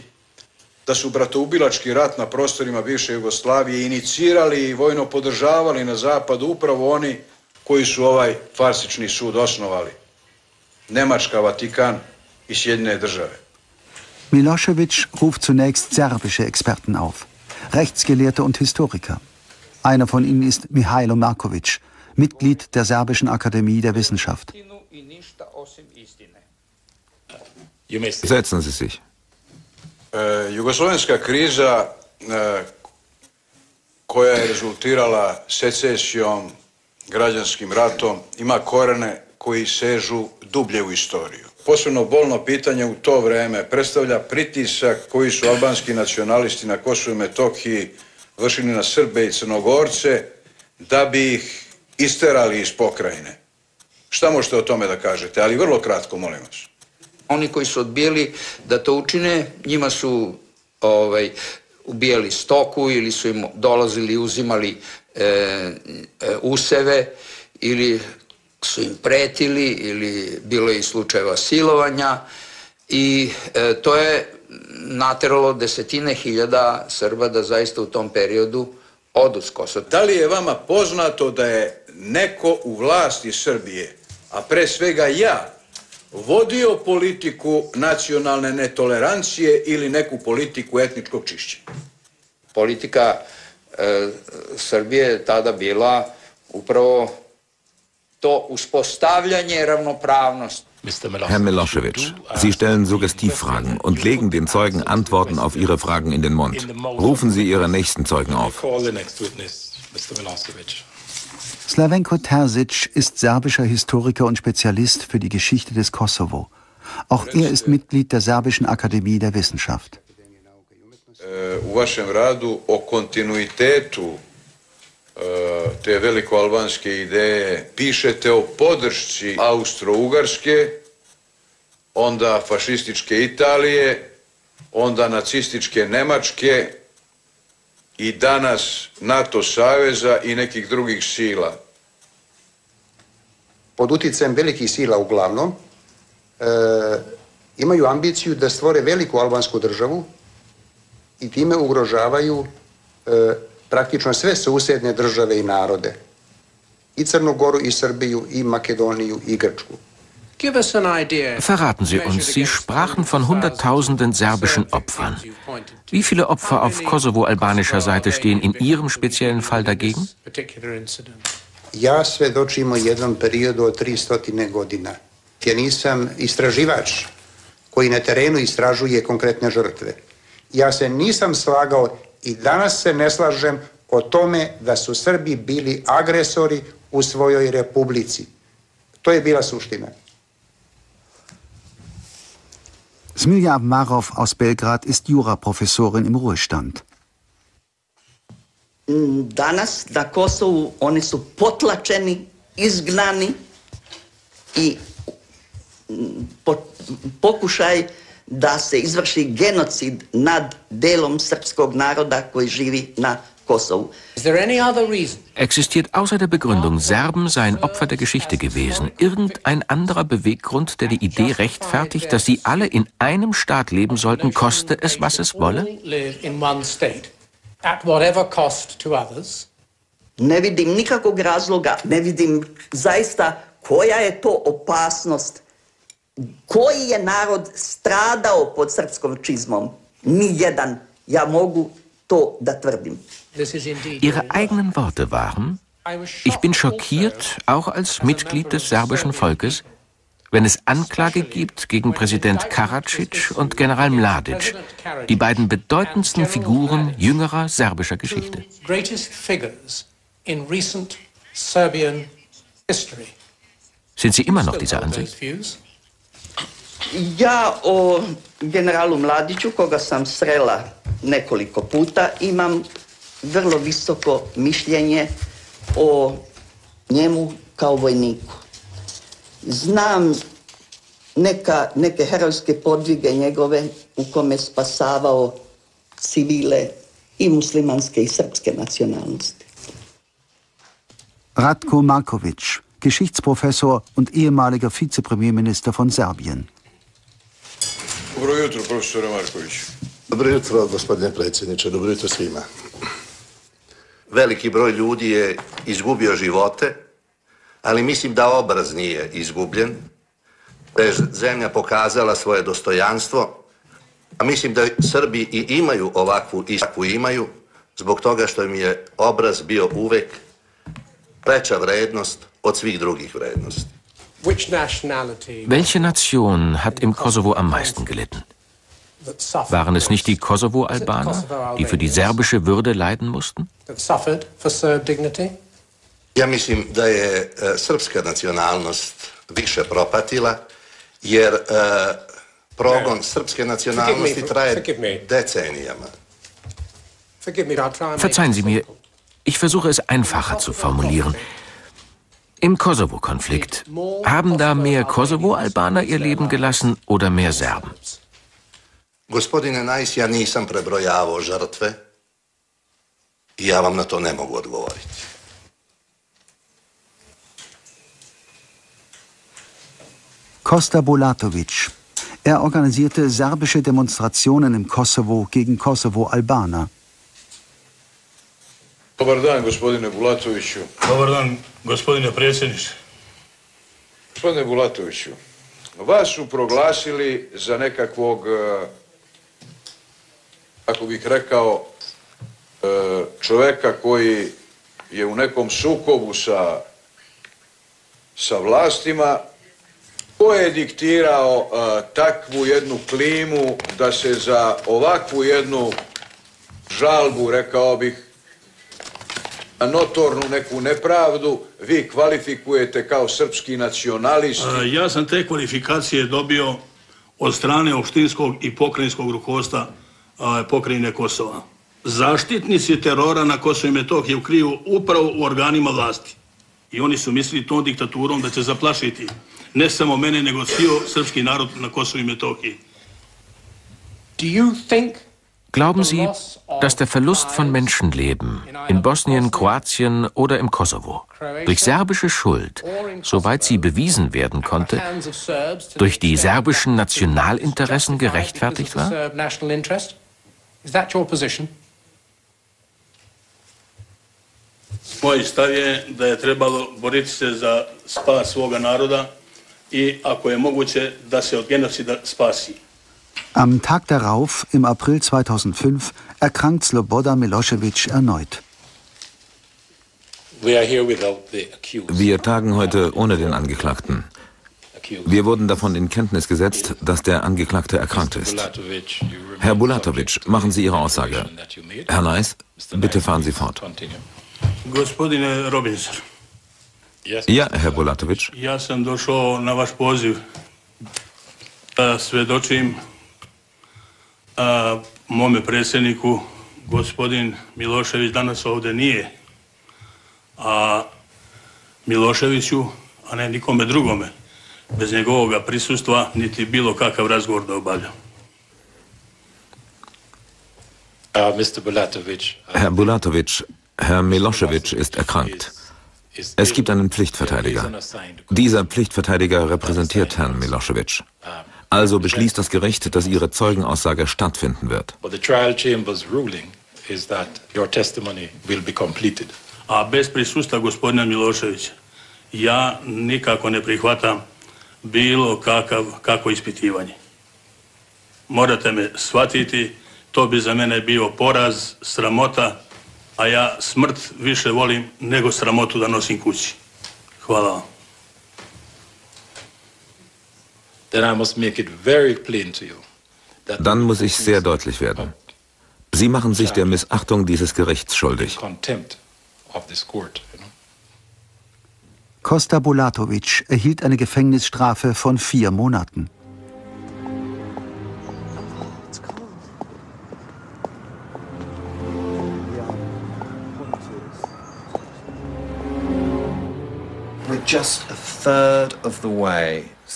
da su bratoubilački rat na prostorima bivše Jugoslavije inicirali i vojno podržavali na zapadu upravo oni koji su ovaj farsični sud osnovali. Nemačka, Vatikan i Sjedinjene države. Milosevic ruft zunächst serbische Experten auf, Rechtsgelehrte und Historiker. Einer von ihnen ist Mihailo Markovic, Mitglied der Serbischen Akademie der Wissenschaft. Setzen Sie sich. Kriza e, koja je rezultirala secesijom, građanskim ratom, ima korene koji sežu dublje u istoriju. Posebno bolno pitanje u to vreme predstavlja pritisak koji su albanski nacionalisti na Kosovo i Metohiji vršili na Srbe i Crnogorce da bi ih isterali iz pokrajine. Šta možete o tome da kažete? Ali vrlo kratko, molim vas. Oni koji su odbijeli da to učine, njima su ovaj, ubijali stoku ili su im dolazili i uzimali e, e, useve ili su im pretili ili bilo je i slučajeva silovanja i e, to je nateralo desetine hiljada Srba da zaista u tom periodu odu s Kosova. Da li je vama poznato da je neko u vlasti Srbije, a pre svega ja, vodio politiku nacionalne netolerancije ili neku politiku etničkog čišćenja? Politika e, Srbije je tada bila upravo to uspostavljanje ravnopravnosti. Herr Milosevic, Sie stellen Suggestivfragen und legen den Zeugen Antworten auf ihre Fragen in den Mund. Rufen Sie Ihre nächsten Zeugen auf. Slavenko Terzic ist serbischer Historiker und Spezialist für die Geschichte des Kosovo. Auch er ist Mitglied der Serbischen Akademie der Wissenschaft. U te velikoalbanske ideje pišete o podršci Austro-Ugarske, onda fašističke Italije, onda nacističke Nemačke i danas NATO saveza i nekih drugih sila. Pod uticajem velikih sila uglavnom e, imaju ambiciju da stvore veliku albansku državu i time ugrožavaju e, praktično sve susedne države i narode. I Crnu Goru, i Srbiju, i Makedoniju, i Grčku. Verraten Sie uns, Sie sprachen von Hunderttausenden serbischen Opfern. Wie viele Opfer auf kosovo-albanischer Seite stehen in Ihrem speziellen Fall dagegen? Ja svedočim o jednom periodu od 300 godina. Ja nisam istraživač koji na terenu istražuje konkretne žrtve. Ja se nisam slagao i danas se ne slažem o tome da su Srbi bili agresori u svojoj republici. To je bila suština. Smilja Marov aus Belgrad ist Juraprofessorin im Ruhestand. Danas na Kosovu oni su potlačeni, izgnani i po, pokušaj da se izvrši genocid nad delom srpskog naroda koji živi na Kosovo. Existiert außer der Begründung, Serben seien Opfer der Geschichte gewesen, irgendein anderer Beweggrund, der die Idee rechtfertigt, dass sie alle in einem Staat leben sollten, koste es, was es wolle? Ne vidim nikakvog razloga, ne vidim zaista koja je to opasnost koji je narod stradao pod srpskom čizmom? Nijedan. Ja mogu to da tvrdim. Ihre eigenen Worte waren, ich bin schockiert, auch als Mitglied des serbischen Volkes, wenn es Anklage gibt gegen Präsident Karadzic und General Mladic, die beiden bedeutendsten Figuren jüngerer serbischer Geschichte. Sind Sie immer noch dieser Ansicht? Ja o generalu Mladiću, koga sam srela nekoliko puta, imam vrlo visoko mišljenje o njemu kao vojniku. Znam neka, neke herojske podvige njegove u kome spasavao civile i muslimanske i srpske nacionalnosti. Ratko Markovic, Geschichtsprofessor und ehemaliger Vizepremierminister von Serbien. Dobro jutro, profesore Marković. Dobro jutro, gospodine predsjedniče. Dobro jutro svima. Veliki broj ljudi je izgubio živote, ali mislim da obraz nije izgubljen. Da zemlja pokazala svoje dostojanstvo, a mislim da Srbi i imaju ovakvu istakvu imaju, zbog toga što im je obraz bio uvek veća vrednost od svih drugih vrednosti. Welche Nation hat im Kosovo am meisten gelitten? Waren es nicht die Kosovo-Albaner, die für die serbische Würde leiden mussten? Ja mislim da je uh, srpska nacionalnost više propatila, jer uh, progon srpske nacionalnosti traje decenijama. Verzeihen Sie mir, ich versuche es einfacher zu formulieren. Im Kosovo-Konflikt, haben da mehr Kosovo-Albaner ihr Leben gelassen oder mehr Serben? Gospodine Najs, ja nisam prebrojavao žrtve i ja vam na to ne mogu odgovoriti. Kosta Bulatovic. Er organisierte serbische Demonstrationen im Kosovo gegen Kosovo-Albaner. Dobar dan, gospodine Bulatoviću. Dobar dan, gospodine predsjedniče. Gospodine Bulatoviću, vas su proglasili za nekakvog kako bih rekao, e, čoveka koji je u nekom sukobu sa, sa vlastima, ko je diktirao e, takvu jednu klimu da se za ovakvu jednu žalbu, rekao bih, notornu neku nepravdu, vi kvalifikujete kao srpski nacionalisti? Ja sam te kvalifikacije dobio od strane opštinskog i pokrajinskog rukovodstva pokrajine Kosova. Zaštitnici terora na Kosovo i Metohije kriju upravo u organima vlasti. I oni su mislili tom diktaturom da će zaplašiti ne samo mene, nego cijel srpski narod na Kosovo i Metohiji. Do you think Glauben Sie, dass der Verlust von Menschenleben in Bosnien, Kroatien oder im Kosovo durch serbische Schuld, soweit sie bewiesen werden konnte, durch die serbischen Nationalinteressen gerechtfertigt war? Moj stav je da je trebalo boriti se za spas svoga naroda i ako je moguće da se od genocida spasi. Am Tag darauf, im April 2005, erkrankt Sloboda Milosevic erneut. Wir tagen heute ohne den Angeklagten. Wir wurden davon in Kenntnis gesetzt, dass der Angeklagte erkrankt ist. Herr Bulatovic, machen Sie Ihre Aussage. Herr Neis, bitte fahren Sie fort. Ja, Herr Bulatovic. Ja sam došao na vaš poziv svedočim a, mome predsjedniku, gospodin Milošević danas ovde nije, a Miloševiću, a ne nikome drugome bez njegovoga prisustva niti bilo kakav razgovor da obavljam. Herr Bulatovic, Herr Milosevic ist erkrankt. Es gibt einen Pflichtverteidiger. Dieser Pflichtverteidiger repräsentiert Herrn Milosevic. Also beschließt das Gericht, dass Ihre Zeugenaussage stattfinden wird. A bez prisustva gospodina Miloševića ja nikako ne prihvatam bilo kakav, kako ispitivanje. Morate me shvatiti, to bi za mene bio poraz, sramota, a ja smrt više volim nego sramotu da nosim kući. Hvala vam. Dann muss ich sehr deutlich werden. Sie machen sich der Missachtung dieses Gerichts schuldig. Kosta Bulatovic erhielt eine Gefängnisstrafe von vier Monaten.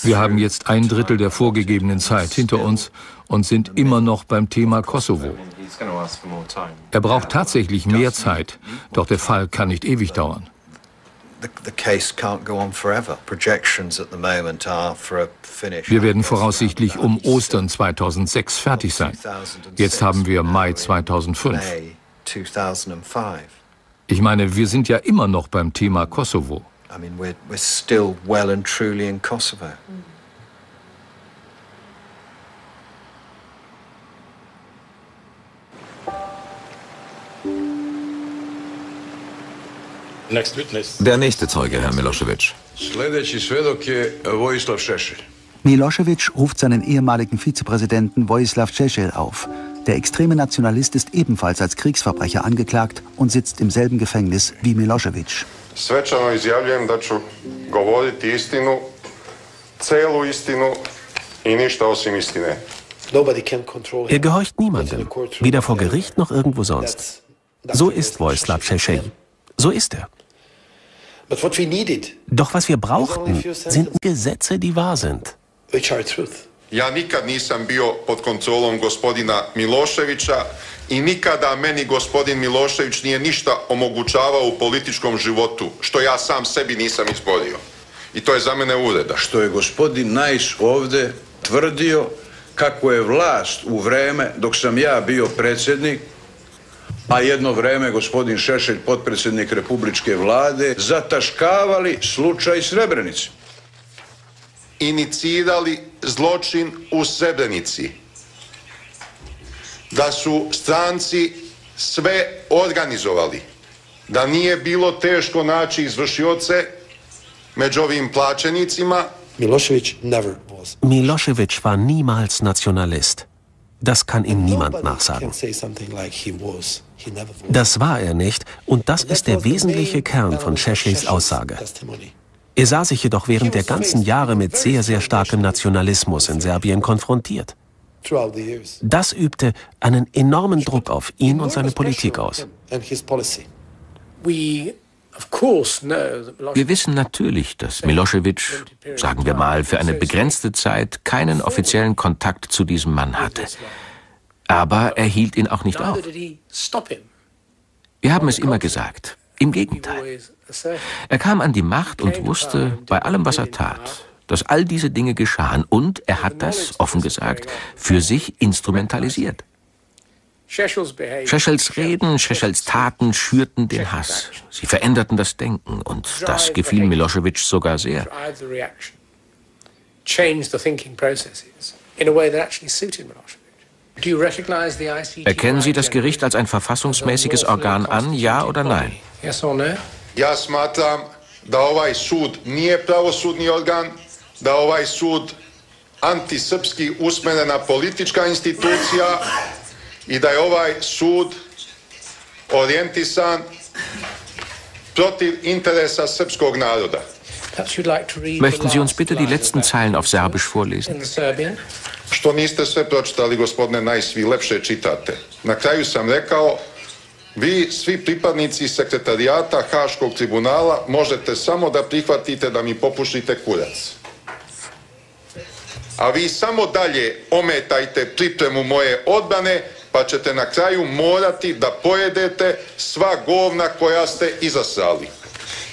Wir haben jetzt ein Drittel der vorgegebenen Zeit hinter uns und sind immer noch beim Thema Kosovo. Er braucht tatsächlich mehr Zeit, doch der Fall kann nicht ewig dauern. Wir werden voraussichtlich um Ostern 2006 fertig sein. Jetzt haben wir Mai 2005. Ich meine, wir sind ja immer noch beim Thema Kosovo. I mean, we're, we're still well and truly in Kosovo. Der nächste Zeuge, Herr Milosevic. Milosevic ruft seinen ehemaligen Vizepräsidenten Vojislav Šešelj auf. Der extreme Nationalist ist ebenfalls als Kriegsverbrecher angeklagt und sitzt im selben Gefängnis wie Milosevic. Svečano izjavljujem da ću govoriti istinu, celu istinu i ništa osim istine. Er gehorcht niemandem, weder vor Gericht noch irgendwo sonst. So ist Vojislav Šešelj. So ist er. Doch was wir brauchten, sind Gesetze, die wahr sind. Ja nikad nisam bio pod kontrolom gospodina Miloševića i nikada meni gospodin Milošević nije ništa omogućavao u političkom životu, što ja sam sebi nisam izborio. I to je za mene ureda. Što je gospodin Najs ovde tvrdio kako je vlast u vreme dok sam ja bio predsjednik a jedno vreme gospodin Šešelj, potpredsjednik Republičke vlade, zataškavali slučaj Srebrenice. Inicirali zločin u Srebrenici. Da su stranci sve organizovali. Da nije bilo teško naći izvršioce među ovim plaćenicima. Milošević never was. Milošević war niemals Nationalist. Das kann ihm niemand nachsagen. Das war er nicht und das ist der wesentliche Kern von Sheshels Aussage. Er sah sich jedoch während der ganzen Jahre mit sehr, sehr starkem Nationalismus in Serbien konfrontiert. Das übte einen enormen Druck auf ihn und seine Politik aus. Wir wissen natürlich, dass Milosevic, sagen wir mal, für eine begrenzte Zeit keinen offiziellen Kontakt zu diesem Mann hatte. Aber er hielt ihn auch nicht auf. Wir haben es immer gesagt. Im Gegenteil. Er kam an die Macht und wusste bei allem, was er tat, dass all diese Dinge geschahen und er hat das, offen gesagt, für sich instrumentalisiert. Scheschels Reden, Scheschels Taten schürten den Hass. Sie veränderten das Denken und das gefiel Milosevic sogar sehr. Erkennen Sie das Gericht als ein verfassungsmäßiges Organ an, ja oder nein? Ja smatram da ovaj sud nije pravosudni organ, da ovaj sud antisrpski usmerena politička institucija i da je ovaj sud orijentisan protiv interesa srpskog naroda. Möchten Sie uns bitte die letzten Zeilen auf Serbisch vorlesen? Što niste sve pročitali, gospodine Najs, vi lepše čitate. Na kraju sam rekao, vi svi pripadnici sekretarijata Haškog tribunala možete samo da prihvatite da mi popušite kurac. A vi samo dalje ometajte pripremu moje odbrane, pa ćete na kraju morati da pojedete sva govna koja ste izasrali.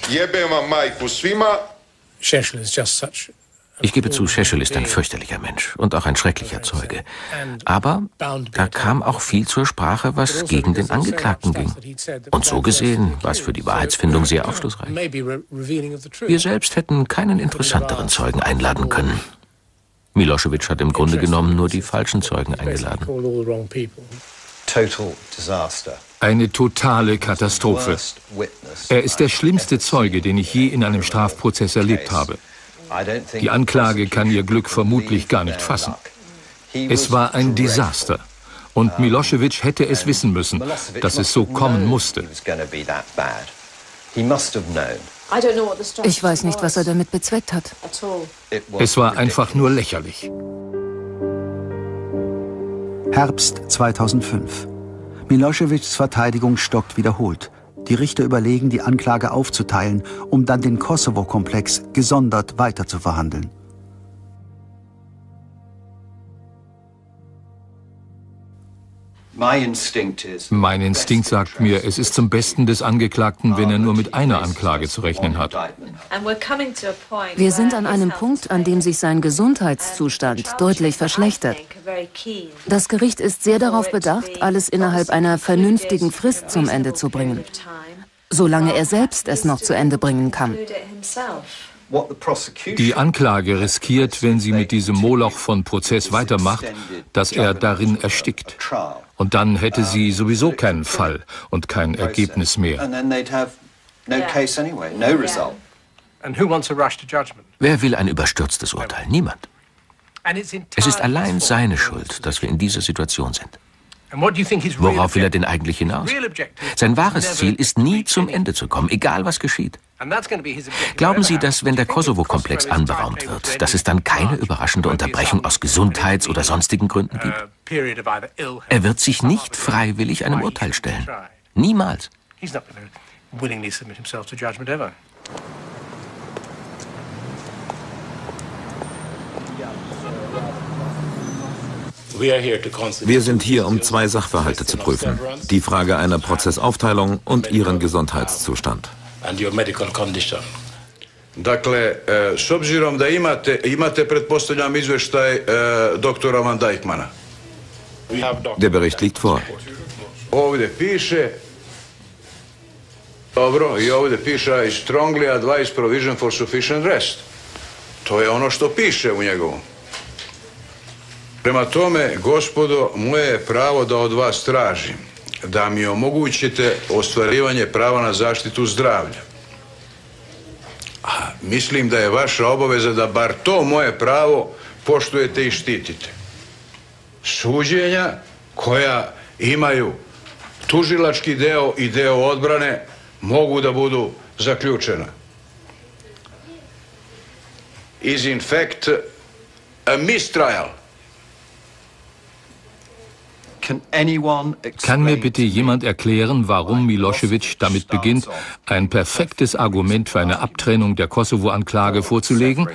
Jebem vam majku svima. Šešel is just such Ich gebe zu, Scheschel ist ein fürchterlicher Mensch und auch ein schrecklicher Zeuge. Aber da kam auch viel zur Sprache, was gegen den Angeklagten ging. Und so gesehen war es für die Wahrheitsfindung sehr aufschlussreich. Wir selbst hätten keinen interessanteren Zeugen einladen können. Milosevic hat im Grunde genommen nur die falschen Zeugen eingeladen. Eine totale Katastrophe. Er ist der schlimmste Zeuge, den ich je in einem Strafprozess erlebt habe. Die Anklage kann ihr Glück vermutlich gar nicht fassen. Es war ein Desaster. Und Milosevic hätte es wissen müssen, dass es so kommen musste. Ich weiß nicht, was er damit bezweckt hat. Es war einfach nur lächerlich. Herbst 2005. Milosevics Verteidigung stockt wiederholt. Die Richter überlegen, die Anklage aufzuteilen, um dann den Kosovo-Komplex gesondert weiterzuverhandeln. Mein Instinkt sagt mir, es ist zum Besten des Angeklagten, wenn er nur mit einer Anklage zu rechnen hat. Wir sind an einem Punkt, an dem sich sein Gesundheitszustand deutlich verschlechtert. Das Gericht ist sehr darauf bedacht, alles innerhalb einer vernünftigen Frist zum Ende zu bringen, solange er selbst es noch zu Ende bringen kann. Die Anklage riskiert, wenn sie mit diesem Moloch von Prozess weitermacht, dass er darin erstickt. Und dann hätte sie sowieso keinen Fall und kein Ergebnis mehr. Wer will ein überstürztes Urteil? Niemand. Es ist allein seine Schuld, dass wir in dieser Situation sind. Worauf will er denn eigentlich hinaus? Sein wahres Ziel ist nie zum Ende zu kommen, egal was geschieht. Glauben Sie, dass wenn der Kosovo-Komplex anberaumt wird, dass es dann keine überraschende Unterbrechung aus Gesundheits- oder sonstigen Gründen gibt? Er wird sich nicht freiwillig einem Urteil stellen. Niemals. Wir sind hier, um zwei Sachverhalte zu prüfen. Die Frage einer Prozessaufteilung und Ihren Gesundheitszustand. Dakle, s obzirom da imate, imate pretpostavljam izveštaj doktora Van Dijkmana. Der Bericht liegt vor. Ovdje piše, dobro, i ovdje piše I strongly advise provision for sufficient rest. To je ono što piše u njegovom. Prema tome, gospodo, moje je pravo da od vas tražim da mi omogućite ostvarivanje prava na zaštitu zdravlja. A mislim da je vaša obaveza da bar to moje pravo poštujete i štitite. Suđenja koja imaju tužilački deo i deo odbrane mogu da budu zaključena. Is in fact a mistrial. Kann mir bitte jemand erklären, warum Milosevic damit beginnt, ein perfektes Argument für eine Abtrennung der Kosovo-Anklage vorzulegen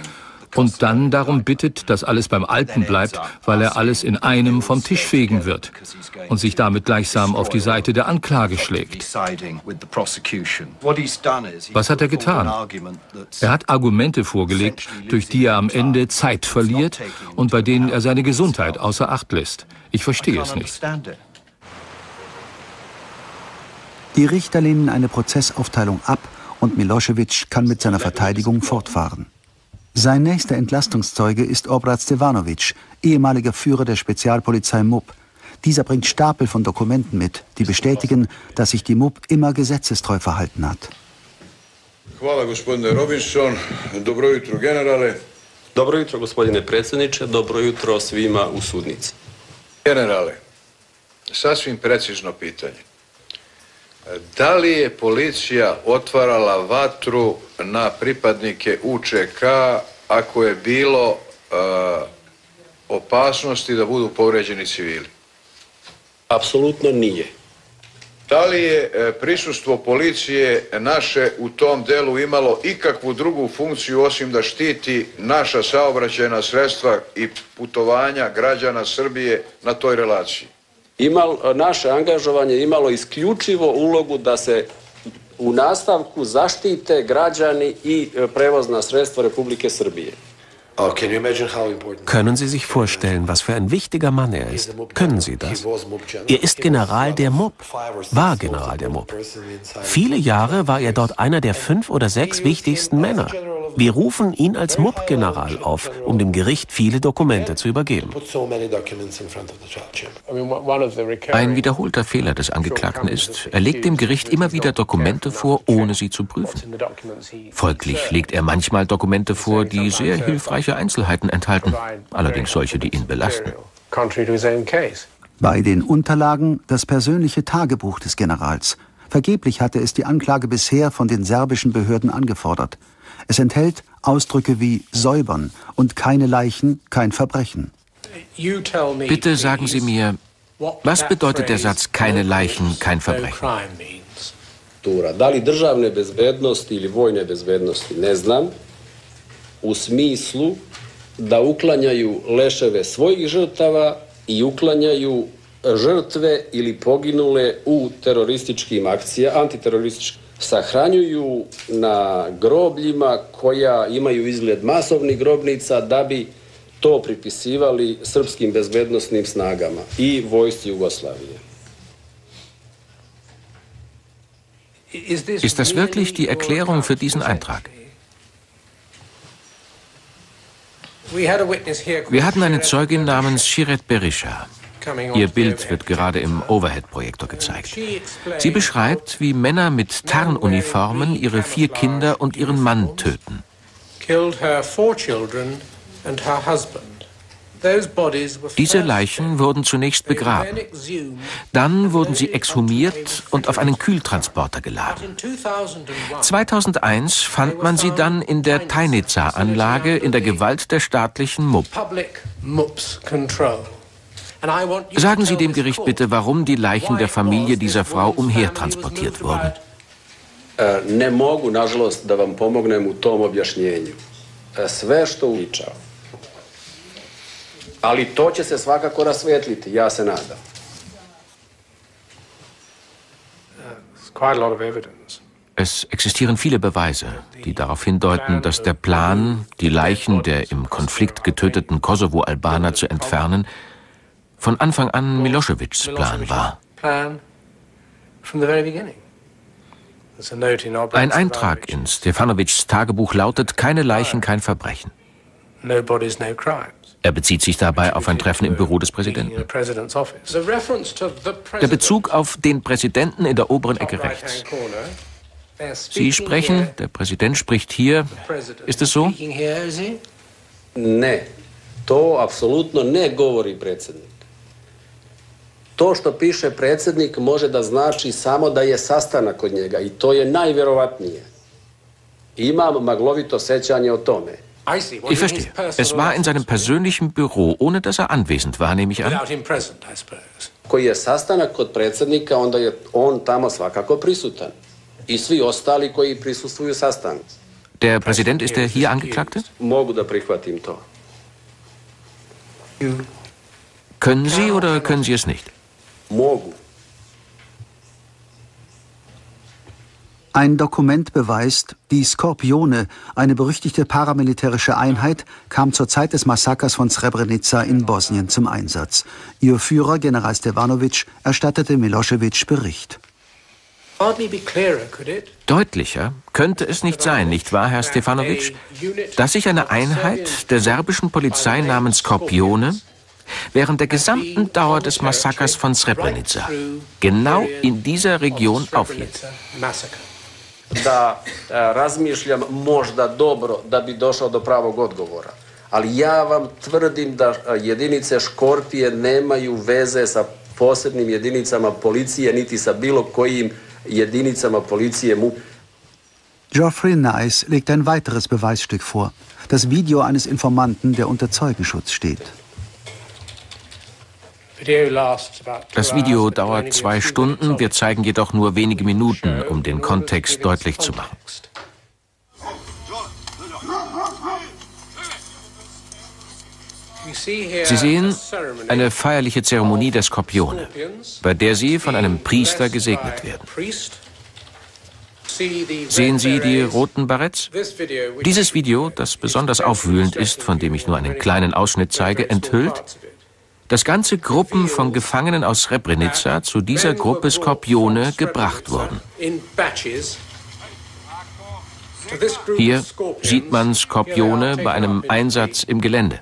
und dann darum bittet, dass alles beim Alten bleibt, weil er alles in einem vom Tisch fegen wird und sich damit gleichsam auf die Seite der Anklage schlägt. Was hat er getan? Er hat Argumente vorgelegt, durch die er am Ende Zeit verliert und bei denen er seine Gesundheit außer Acht lässt. Ich verstehe es nicht. Die Richter lehnen eine Prozessaufteilung ab und Milosevic kann mit seiner Verteidigung fortfahren. Sein nächster Entlastungszeuge ist Obrat Stevanovic, ehemaliger Führer der Spezialpolizei MUP. Dieser bringt Stapel von Dokumenten mit, die bestätigen, dass sich die MUP immer gesetzestreu verhalten hat. Hvala gospodine Robinson. Dobro jutro generale. Dobro jutro gospodine predsjedniče, dobro jutro svima u sudnici. Generale, sasvim precizno pitanje. Da li je policija otvarala vatru na pripadnike UČK ako je bilo uh, opasnosti da budu povređeni civili? Apsolutno nije. Da li je e, prisustvo policije naše u tom delu imalo ikakvu drugu funkciju osim da štiti naša saobraćajna sredstva i putovanja građana Srbije na toj relaciji? Imal, naše angažovanje imalo isključivo ulogu da se u nastavku zaštite građani i e, prevozna sredstva Republike Srbije. Oh, Können Sie sich vorstellen, was für ein wichtiger Mann er ist? Können Sie das? Er ist General der MUB, war General der MUB. Viele Jahre war er dort einer der fünf oder sechs wichtigsten Männer. Wir rufen ihn als MUB-General auf, um dem Gericht viele Dokumente zu übergeben. Ein wiederholter Fehler des Angeklagten ist, er legt dem Gericht immer wieder Dokumente vor, ohne sie zu prüfen. Folglich legt er manchmal Dokumente vor, die sehr hilfreiche Einzelheiten enthalten, allerdings solche, die ihn belasten. Bei den Unterlagen das persönliche Tagebuch des Generals. Vergeblich hatte es die Anklage bisher von den serbischen Behörden angefordert. Es enthält Ausdrücke wie säubern und keine Leichen, kein Verbrechen. Bitte sagen Sie mir, was bedeutet der Satz keine Leichen, kein Verbrechen? Da li državne bezbednosti ili vojne bezbednosti, ne znam, u smislu da uklanjaju leševe svojih žrtava i uklanjaju žrtve ili poginule u terorističkim akcijama, antiterorističkim sahranjuju na grobljima koja imaju izgled masovnih grobnica da bi to pripisivali srpskim bezbednostnim snagama i vojsci Jugoslavije. Ist das wirklich die Erklärung für diesen Eintrag? Wir hatten eine Zeugin namens Shiret Berisha. Ihr Bild wird gerade im Overhead-Projektor gezeigt. Sie beschreibt, wie Männer mit Tarnuniformen ihre vier Kinder und ihren Mann töten. Diese Leichen wurden zunächst begraben. Dann wurden sie exhumiert und auf einen Kühltransporter geladen. 2001 fand man sie dann in der Teinica-Anlage in der Gewalt der staatlichen MUP. Sagen Sie dem Gericht bitte, warum die Leichen der Familie dieser Frau umhertransportiert wurden. Ne mogu, nažalost, da vam pomognem u tom objašnjenju. Sve što uličao. Ali to će se svakako rasvetliti, ja se nadam. Es existieren viele Beweise, die darauf hindeuten, dass der Plan, die Leichen der im Konflikt getöteten Kosovo-Albaner zu entfernen, von Anfang an Miloševićs Plan war. Ein Eintrag in Stefanovics Tagebuch lautet keine Leichen, kein Verbrechen. Er bezieht sich dabei auf ein Treffen im Büro des Präsidenten. Der Bezug auf den Präsidenten in der oberen Ecke rechts. Sie sprechen, der Präsident spricht hier. Ist es so? Ne, to apsolutno ne govori predsjednik. To što piše predsjednik može da znači samo da je sastanak kod njega i to je najvjerovatnije. Imam maglovito sećanje o tome. Ich verstehe. Es war in seinem persönlichen Büro, ohne dass er anwesend war, nehme ich an. Koji je sastanak kod predsjednika, onda je on tamo svakako prisutan. I svi ostali koji prisustvuju sastanku. Der Präsident ist der hier Angeklagte? Mogu da prihvatim to. Können Sie oder können Sie es nicht? Mogu. Ein Dokument beweist, die Skorpione, eine berüchtigte paramilitärische Einheit, kam zur Zeit des Massakers von Srebrenica in Bosnien zum Einsatz. Ihr Führer, General Stevanovic, erstattete Milosevic Bericht. Deutlicher könnte es nicht sein, nicht wahr, Herr Stefanovic, dass sich eine Einheit der serbischen Polizei namens Skorpione während der gesamten Dauer des Massakers von Srebrenica genau in dieser Region aufhielt. Do pravog odgovora. Ali ja vam tvrdim da jedinice Škorpije nemaju veze sa posebnim jedinicama policije, niti sa bilo kojim jedinicama policije MUP. Geoffrey Nice legt ein weiteres Beweisstück vor. Das Video eines Informanten, der unter Zeugenschutz steht. Das Video dauert zwei Stunden, wir zeigen jedoch nur wenige Minuten, um den Kontext deutlich zu machen. Sie sehen eine feierliche Zeremonie der Skorpione, bei der sie von einem Priester gesegnet werden. Sehen Sie die roten Baretts? Dieses Video, das besonders aufwühlend ist, von dem ich nur einen kleinen Ausschnitt zeige, enthüllt, dass ganze Gruppen von Gefangenen aus Srebrenica zu dieser Gruppe Skorpione gebracht wurden. Hier sieht man Skorpione bei einem Einsatz im Gelände.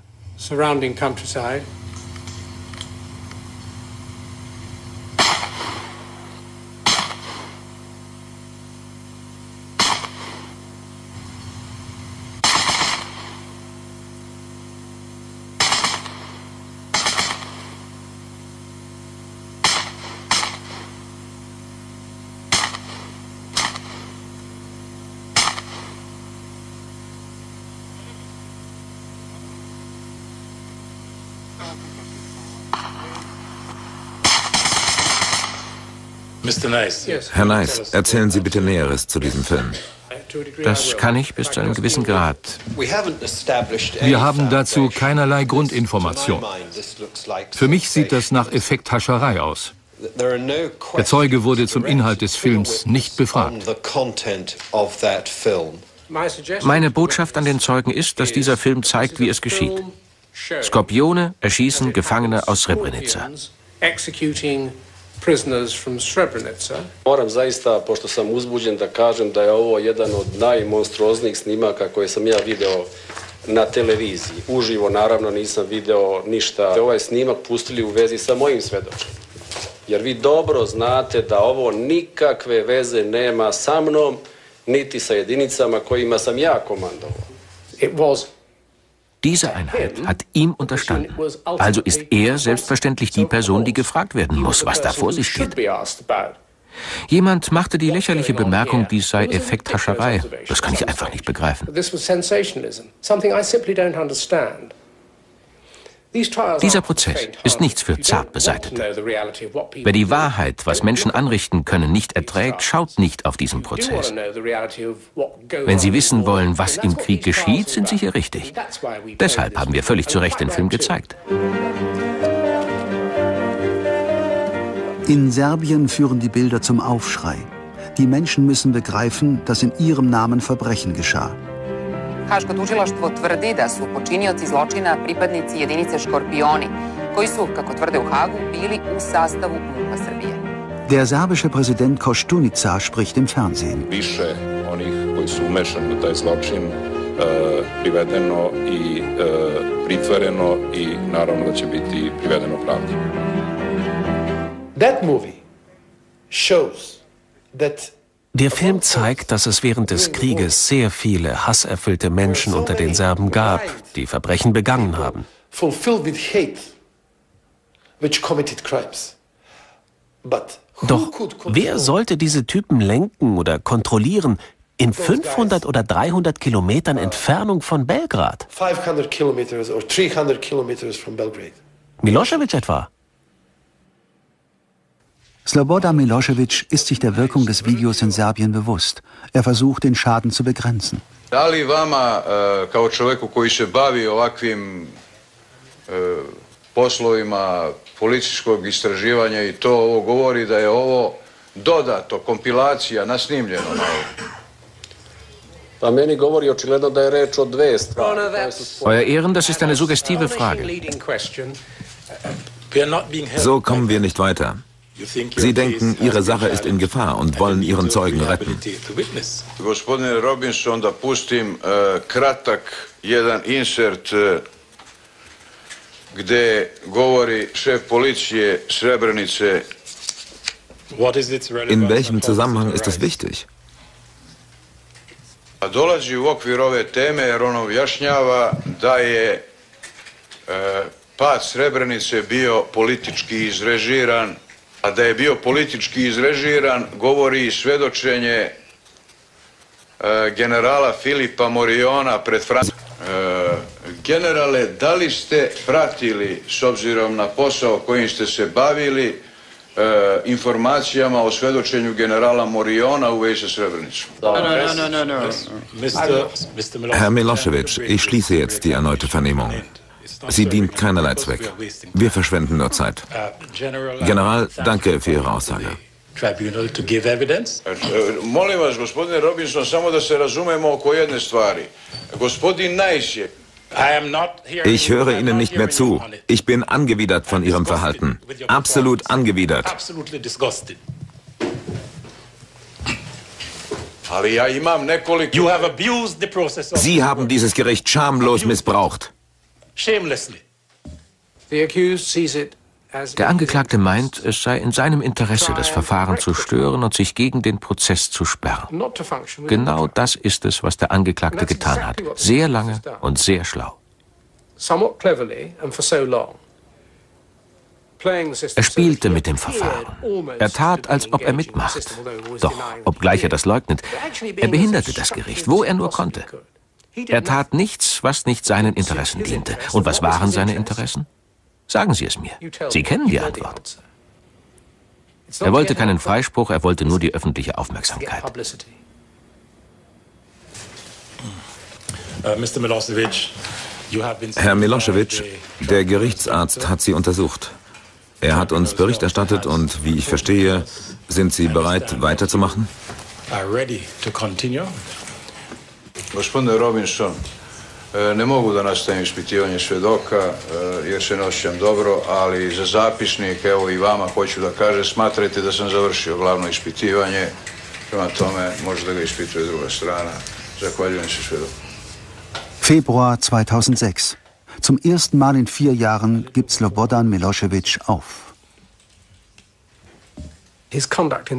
Herr Nice, erzählen Sie bitte Näheres zu diesem Film. Das kann ich bis zu einem gewissen Grad. Wir haben dazu keinerlei Grundinformation. Für mich sieht das nach Effekthascherei aus. Der Zeuge wurde zum Inhalt des Films nicht befragt. Meine Botschaft an den Zeugen ist, dass dieser Film zeigt, wie es geschieht. Skorpione erschießen Gefangene aus Srebrenica. Moram zaista, pošto sam uzbuđen, da kažem da je ovo jedan od najmonstruoznijih snimaka koje sam ja video na televiziji. Uživo, naravno, nisam video ništa. Ovaj snimak pustili u vezi sa mojim svedočenjem. Jer vi dobro znate da ovo nikakve veze nema sa mnom, niti sa jedinicama kojima sam ja komandovao. Diese Einheit hat ihm unterstanden. Also ist er selbstverständlich die Person, die gefragt werden muss, was da vor sich geht. Jemand machte die lächerliche Bemerkung, dies sei Effekthascherei. Das kann ich einfach nicht begreifen. Dieser Prozess ist nichts für zart Beseitete. Wer die Wahrheit, was Menschen anrichten können, nicht erträgt, schaut nicht auf diesen Prozess. Wenn Sie wissen wollen, was im Krieg geschieht, sind Sie hier richtig. Deshalb haben wir völlig zu Recht den Film gezeigt. In Serbien führen die Bilder zum Aufschrei. Die Menschen müssen begreifen, dass in ihrem Namen Verbrechen geschah. Haško tužilaštvo tvrdi da su počinioci zločina pripadnici jedinice Škorpioni, koji su, kako tvrde u Hagu, bili u sastavu MUPA Srbije. Der serbische Präsident Koštunica spricht im Fernsehen. Više onih koji su umešani u taj zločin uh, privedeno i uh, pritvoreno i naravno da će biti privedeno pravdi. That movie shows that Der Film zeigt, dass es während des Krieges sehr viele hasserfüllte Menschen unter den Serben gab, die Verbrechen begangen haben. Doch wer sollte diese Typen lenken oder kontrollieren in 500 oder 300 Kilometern Entfernung von Belgrad? Milosevic etwa? Sloboda Milosevic ist sich der Wirkung des Videos in Serbien bewusst. Er versucht, den Schaden zu begrenzen. Da li vama, e, kao čoveku koji se bavi ovakvim e, poslovima političkog istraživanja i to ovo govori da je ovo dodato, kompilacija, nasnimljeno na ovo? Euer Ehren, das ist eine suggestive Frage. So kommen wir nicht weiter. Sie denken, Ihre Sache ist in Gefahr und wollen Ihren Zeugen retten. Gospodine Robinson, da pustim kratak jedan insert gde govori šef policije Srebrenice. In welchem Zusammenhang ist das wichtig? Dolazi u okvir ove teme jer on objašnjava da je uh, pad Srebrenice bio politički izrežiran a da je bio politički izrežiran govori i svedočenje e, generala Filipa Moriona pred Francuskom. E, generale, da li ste pratili, s obzirom na posao kojim ste se bavili, e, informacijama o svedočenju generala Moriona u vezi sa Srebrenicom? Herr Milosevic, ich schließe jetzt die erneute Vernehmung. Sie dient keinerlei Zweck. Wir verschwenden nur Zeit. General, danke für Ihre Aussage. Molim vas, gospodine Robinson, samo da se razumemo oko jedne stvari. Gospodin Najs je ich höre Ihnen nicht mehr zu. Ich bin angewidert von Ihrem Verhalten. Absolut angewidert. Sie haben dieses Gericht schamlos missbraucht. Der Angeklagte meint, es sei in seinem Interesse, das Verfahren zu stören und sich gegen den Prozess zu sperren. Genau das ist es, was der Angeklagte getan hat. Sehr lange und sehr schlau. Er spielte mit dem Verfahren. Er tat, als ob er mitmacht. Doch, obgleich er das leugnet, er behinderte das Gericht, wo er nur konnte. Er tat nichts, was nicht seinen Interessen diente. Und was waren seine Interessen? Sagen Sie es mir. Sie kennen die Antwort. Er wollte keinen Freispruch, er wollte nur die öffentliche Aufmerksamkeit. Herr Milosevic, der Gerichtsarzt hat Sie untersucht. Er hat uns Bericht erstattet und, wie ich verstehe, sind Sie bereit, weiterzumachen? Gospodine Robinson, e, ne mogu da nastavim ispitivanje svedoka e, jer se ne osjećam dobro, ali za zapisnik, evo i vama hoću da kaže, smatrajte da sam završio glavno ispitivanje, prema tome može da ga ispituje druga strana. Zahvaljujem se svedoku. Februar 2006. Zum ersten Mal in vier Jahren gibt Slobodan Milosevic auf.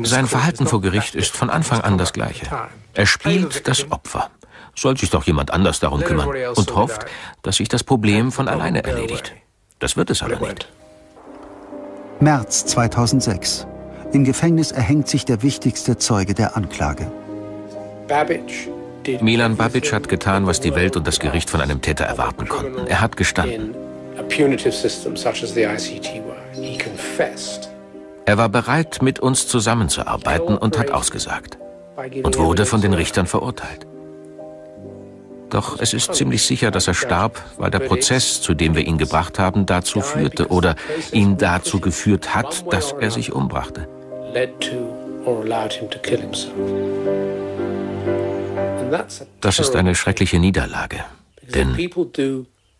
Sein Verhalten vor Gericht ist von Anfang an das gleiche. Er spielt das Opfer. Soll sich doch jemand anders darum kümmern und hofft, dass sich das Problem von alleine erledigt. Das wird es aber nicht. März 2006. Im Gefängnis erhängt sich der wichtigste Zeuge der Anklage. Milan Babic hat getan, was die Welt und das Gericht von einem Täter erwarten konnten. Er hat gestanden. Er war bereit, mit uns zusammenzuarbeiten und hat ausgesagt. Und wurde von den Richtern verurteilt. Doch es ist ziemlich sicher, dass er starb, weil der Prozess, zu dem wir ihn gebracht haben, dazu führte oder ihn dazu geführt hat, dass er sich umbrachte. Das ist eine schreckliche Niederlage. Denn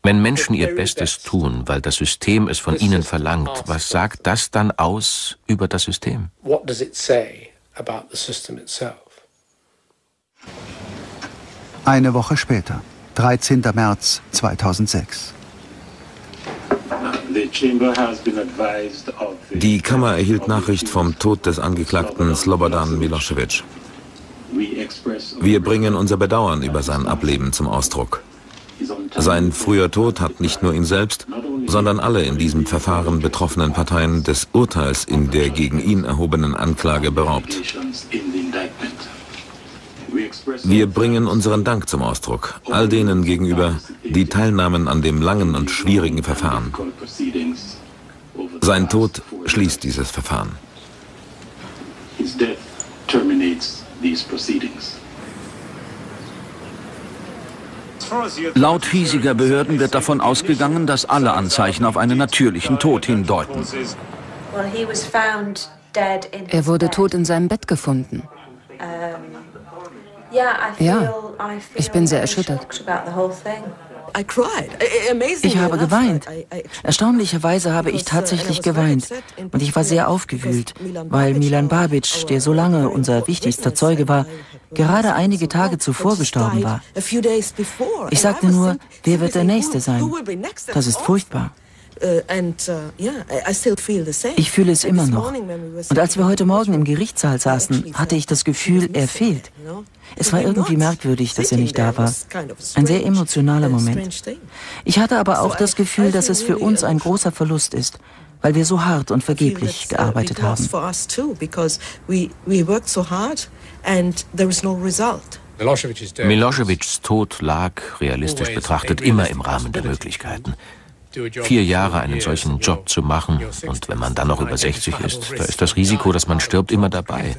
wenn Menschen ihr Bestes tun, weil das System es von ihnen verlangt, was sagt das dann aus über das System? Eine Woche später, 13. März 2006. Die Kammer erhielt Nachricht vom Tod des Angeklagten Slobodan Milosevic. Wir bringen unser Bedauern über sein Ableben zum Ausdruck. Sein früher Tod hat nicht nur ihn selbst, sondern alle in diesem Verfahren betroffenen Parteien des Urteils in der gegen ihn erhobenen Anklage beraubt. Wir bringen unseren Dank zum Ausdruck, all denen gegenüber, die teilnahmen an dem langen und schwierigen Verfahren. Sein Tod schließt dieses Verfahren. His death terminates these proceedings. Laut hiesiger Behörden wird davon ausgegangen, dass alle Anzeichen auf einen natürlichen Tod hindeuten. Er wurde tot in seinem Bett gefunden. Ja, ich bin sehr erschüttert. Ich habe geweint. Erstaunlicherweise habe ich tatsächlich geweint. Und ich war sehr aufgewühlt, weil Milan Babic, der so lange unser wichtigster Zeuge war, gerade einige Tage zuvor gestorben war. Ich sagte nur, wer wird der Nächste sein? Das ist furchtbar. Uh, uh, ich fühle es immer noch. Und als wir heute Morgen im Gerichtssaal saßen, hatte ich das Gefühl, er fehlt. Es war irgendwie merkwürdig, dass er nicht da war. Ein sehr emotionaler Moment. Ich hatte aber auch das Gefühl, dass es für uns ein großer Verlust ist, weil wir so hart und vergeblich gearbeitet haben. Milosevics Tod lag, realistisch betrachtet, immer im Rahmen der Möglichkeiten. Vier Jahre einen solchen Job zu machen und wenn man dann noch über 60 ist, da ist das Risiko, dass man stirbt, immer dabei.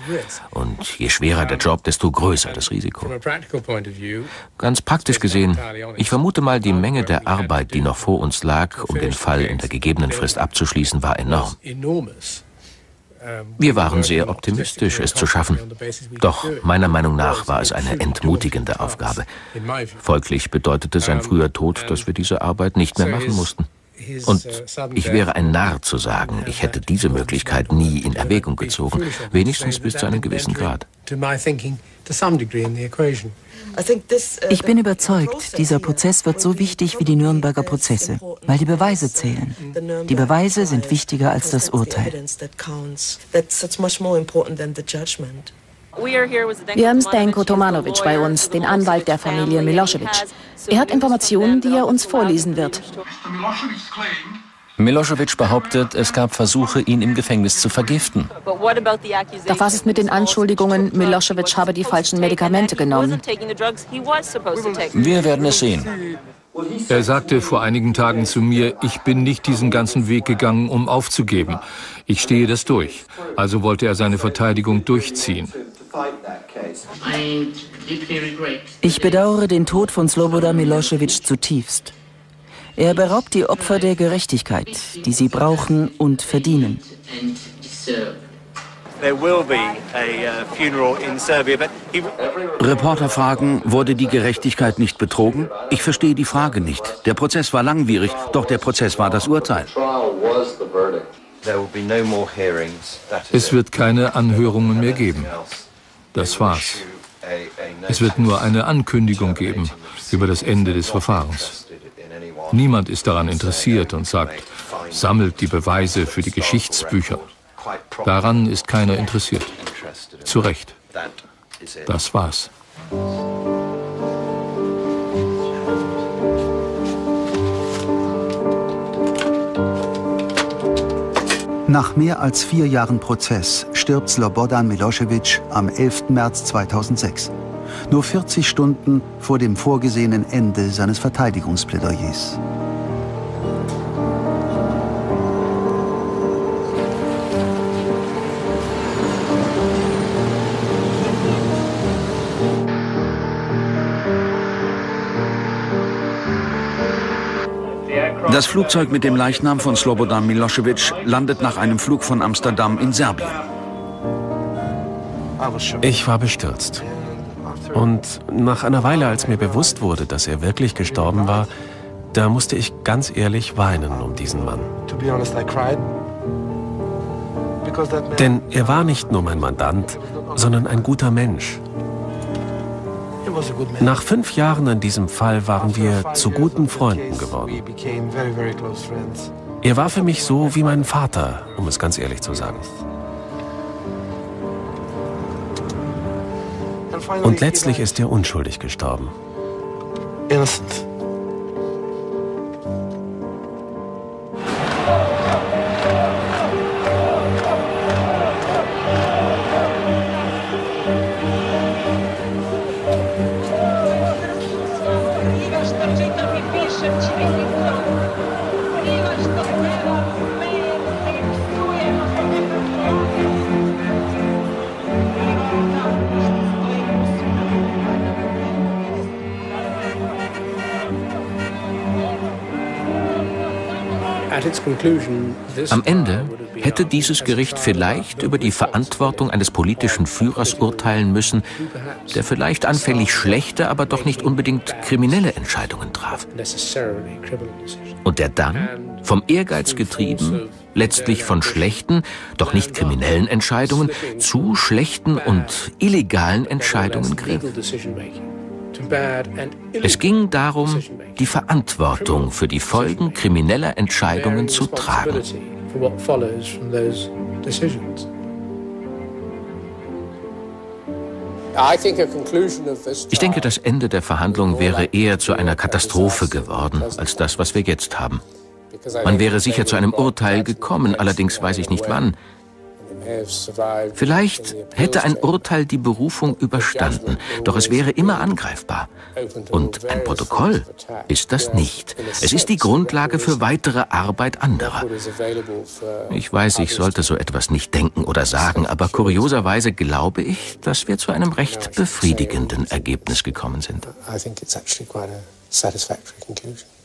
Und je schwerer der Job, desto größer das Risiko. Ganz praktisch gesehen, ich vermute mal, die Menge der Arbeit, die noch vor uns lag, um den Fall in der gegebenen Frist abzuschließen, war enorm. Wir waren sehr optimistisch, es zu schaffen. Doch meiner Meinung nach war es eine entmutigende Aufgabe. Folglich bedeutete sein früher Tod, dass wir diese Arbeit nicht mehr machen mussten. Und ich wäre ein Narr zu sagen, ich hätte diese Möglichkeit nie in Erwägung gezogen, wenigstens bis zu einem gewissen Grad. Ich bin überzeugt, dieser Prozess wird so wichtig wie die Nürnberger Prozesse, weil die Beweise zählen. Die Beweise sind wichtiger als das Urteil. Wir haben Stenko Tomanovic bei uns, den Anwalt der Familie Milosevic. Er hat Informationen, die er uns vorlesen wird. Milosevic behauptet, es gab Versuche, ihn im Gefängnis zu vergiften. Doch was ist mit den Anschuldigungen, Milosevic habe die falschen Medikamente genommen? Wir werden es sehen. Er sagte vor einigen Tagen zu mir, ich bin nicht diesen ganzen Weg gegangen, um aufzugeben. Ich stehe das durch. Also wollte er seine Verteidigung durchziehen. Ich bedauere den Tod von Slobodan Milosevic zutiefst. Er beraubt die Opfer der Gerechtigkeit, die sie brauchen und verdienen. Uh, Reporter fragen, wurde die Gerechtigkeit nicht betrogen? Ich verstehe die Frage nicht. Der Prozess war langwierig, doch der Prozess war das Urteil. Es wird keine Anhörungen mehr geben. Das war's. Es wird nur eine Ankündigung geben über das Ende des Verfahrens. Niemand ist daran interessiert und sagt, sammelt die Beweise für die Geschichtsbücher. Daran ist keiner interessiert. Zu Recht. Das war's. Nach mehr als vier Jahren Prozess stirbt Slobodan Milosevic am 11. März 2006 nur 40 Stunden vor dem vorgesehenen Ende seines Verteidigungsplädoyers. Das Flugzeug mit dem Leichnam von Slobodan Milosevic landet nach einem Flug von Amsterdam in Serbien. Ich war bestürzt. Und nach einer Weile, als mir bewusst wurde, dass er wirklich gestorben war, da musste ich ganz ehrlich weinen um diesen Mann. Denn er war nicht nur mein Mandant, sondern ein guter Mensch. Nach fünf Jahren an diesem Fall waren wir zu guten Freunden geworden. Er war für mich so wie mein Vater, um es ganz ehrlich zu sagen. Und letztlich ist er unschuldig gestorben. Innocent. Am Ende hätte dieses Gericht vielleicht über die Verantwortung eines politischen Führers urteilen müssen, der vielleicht anfänglich schlechte, aber doch nicht unbedingt kriminelle Entscheidungen traf. Und der dann, vom Ehrgeiz getrieben, letztlich von schlechten, doch nicht kriminellen Entscheidungen zu schlechten und illegalen Entscheidungen griff. Es ging darum, die Verantwortung für die Folgen krimineller Entscheidungen zu tragen. Ich denke, das Ende der Verhandlung wäre eher zu einer Katastrophe geworden als das, was wir jetzt haben. Man wäre sicher zu einem Urteil gekommen, allerdings weiß ich nicht wann. Vielleicht hätte ein Urteil die Berufung überstanden, doch es wäre immer angreifbar. Und ein Protokoll ist das nicht. Es ist die Grundlage für weitere Arbeit anderer. Ich weiß, ich sollte so etwas nicht denken oder sagen, aber kurioserweise glaube ich, dass wir zu einem recht befriedigenden Ergebnis gekommen sind. I think it's actually quite a satisfactory conclusion.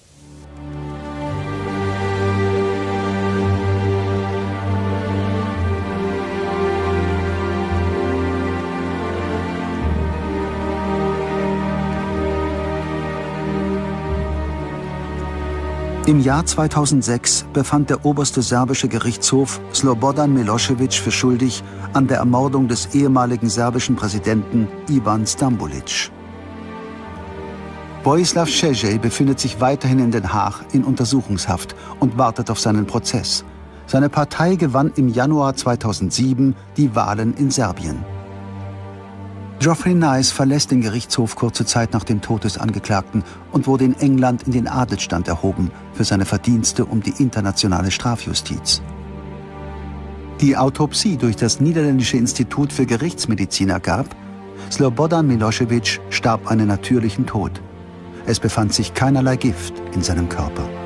Im Jahr 2006 befand der oberste serbische Gerichtshof Slobodan Milosevic für schuldig an der Ermordung des ehemaligen serbischen Präsidenten Ivan Stambulic. Boislav Šešej befindet sich weiterhin in Den Haag in Untersuchungshaft und wartet auf seinen Prozess. Seine Partei gewann im Januar 2007 die Wahlen in Serbien. Geoffrey Nice verlässt den Gerichtshof kurze Zeit nach dem Tod des Angeklagten und wurde in England in den Adelsstand erhoben für seine Verdienste um die internationale Strafjustiz. Die Autopsie durch das Niederländische Institut für Gerichtsmedizin ergab, Slobodan Milosevic starb einen natürlichen Tod. Es befand sich keinerlei Gift in seinem Körper.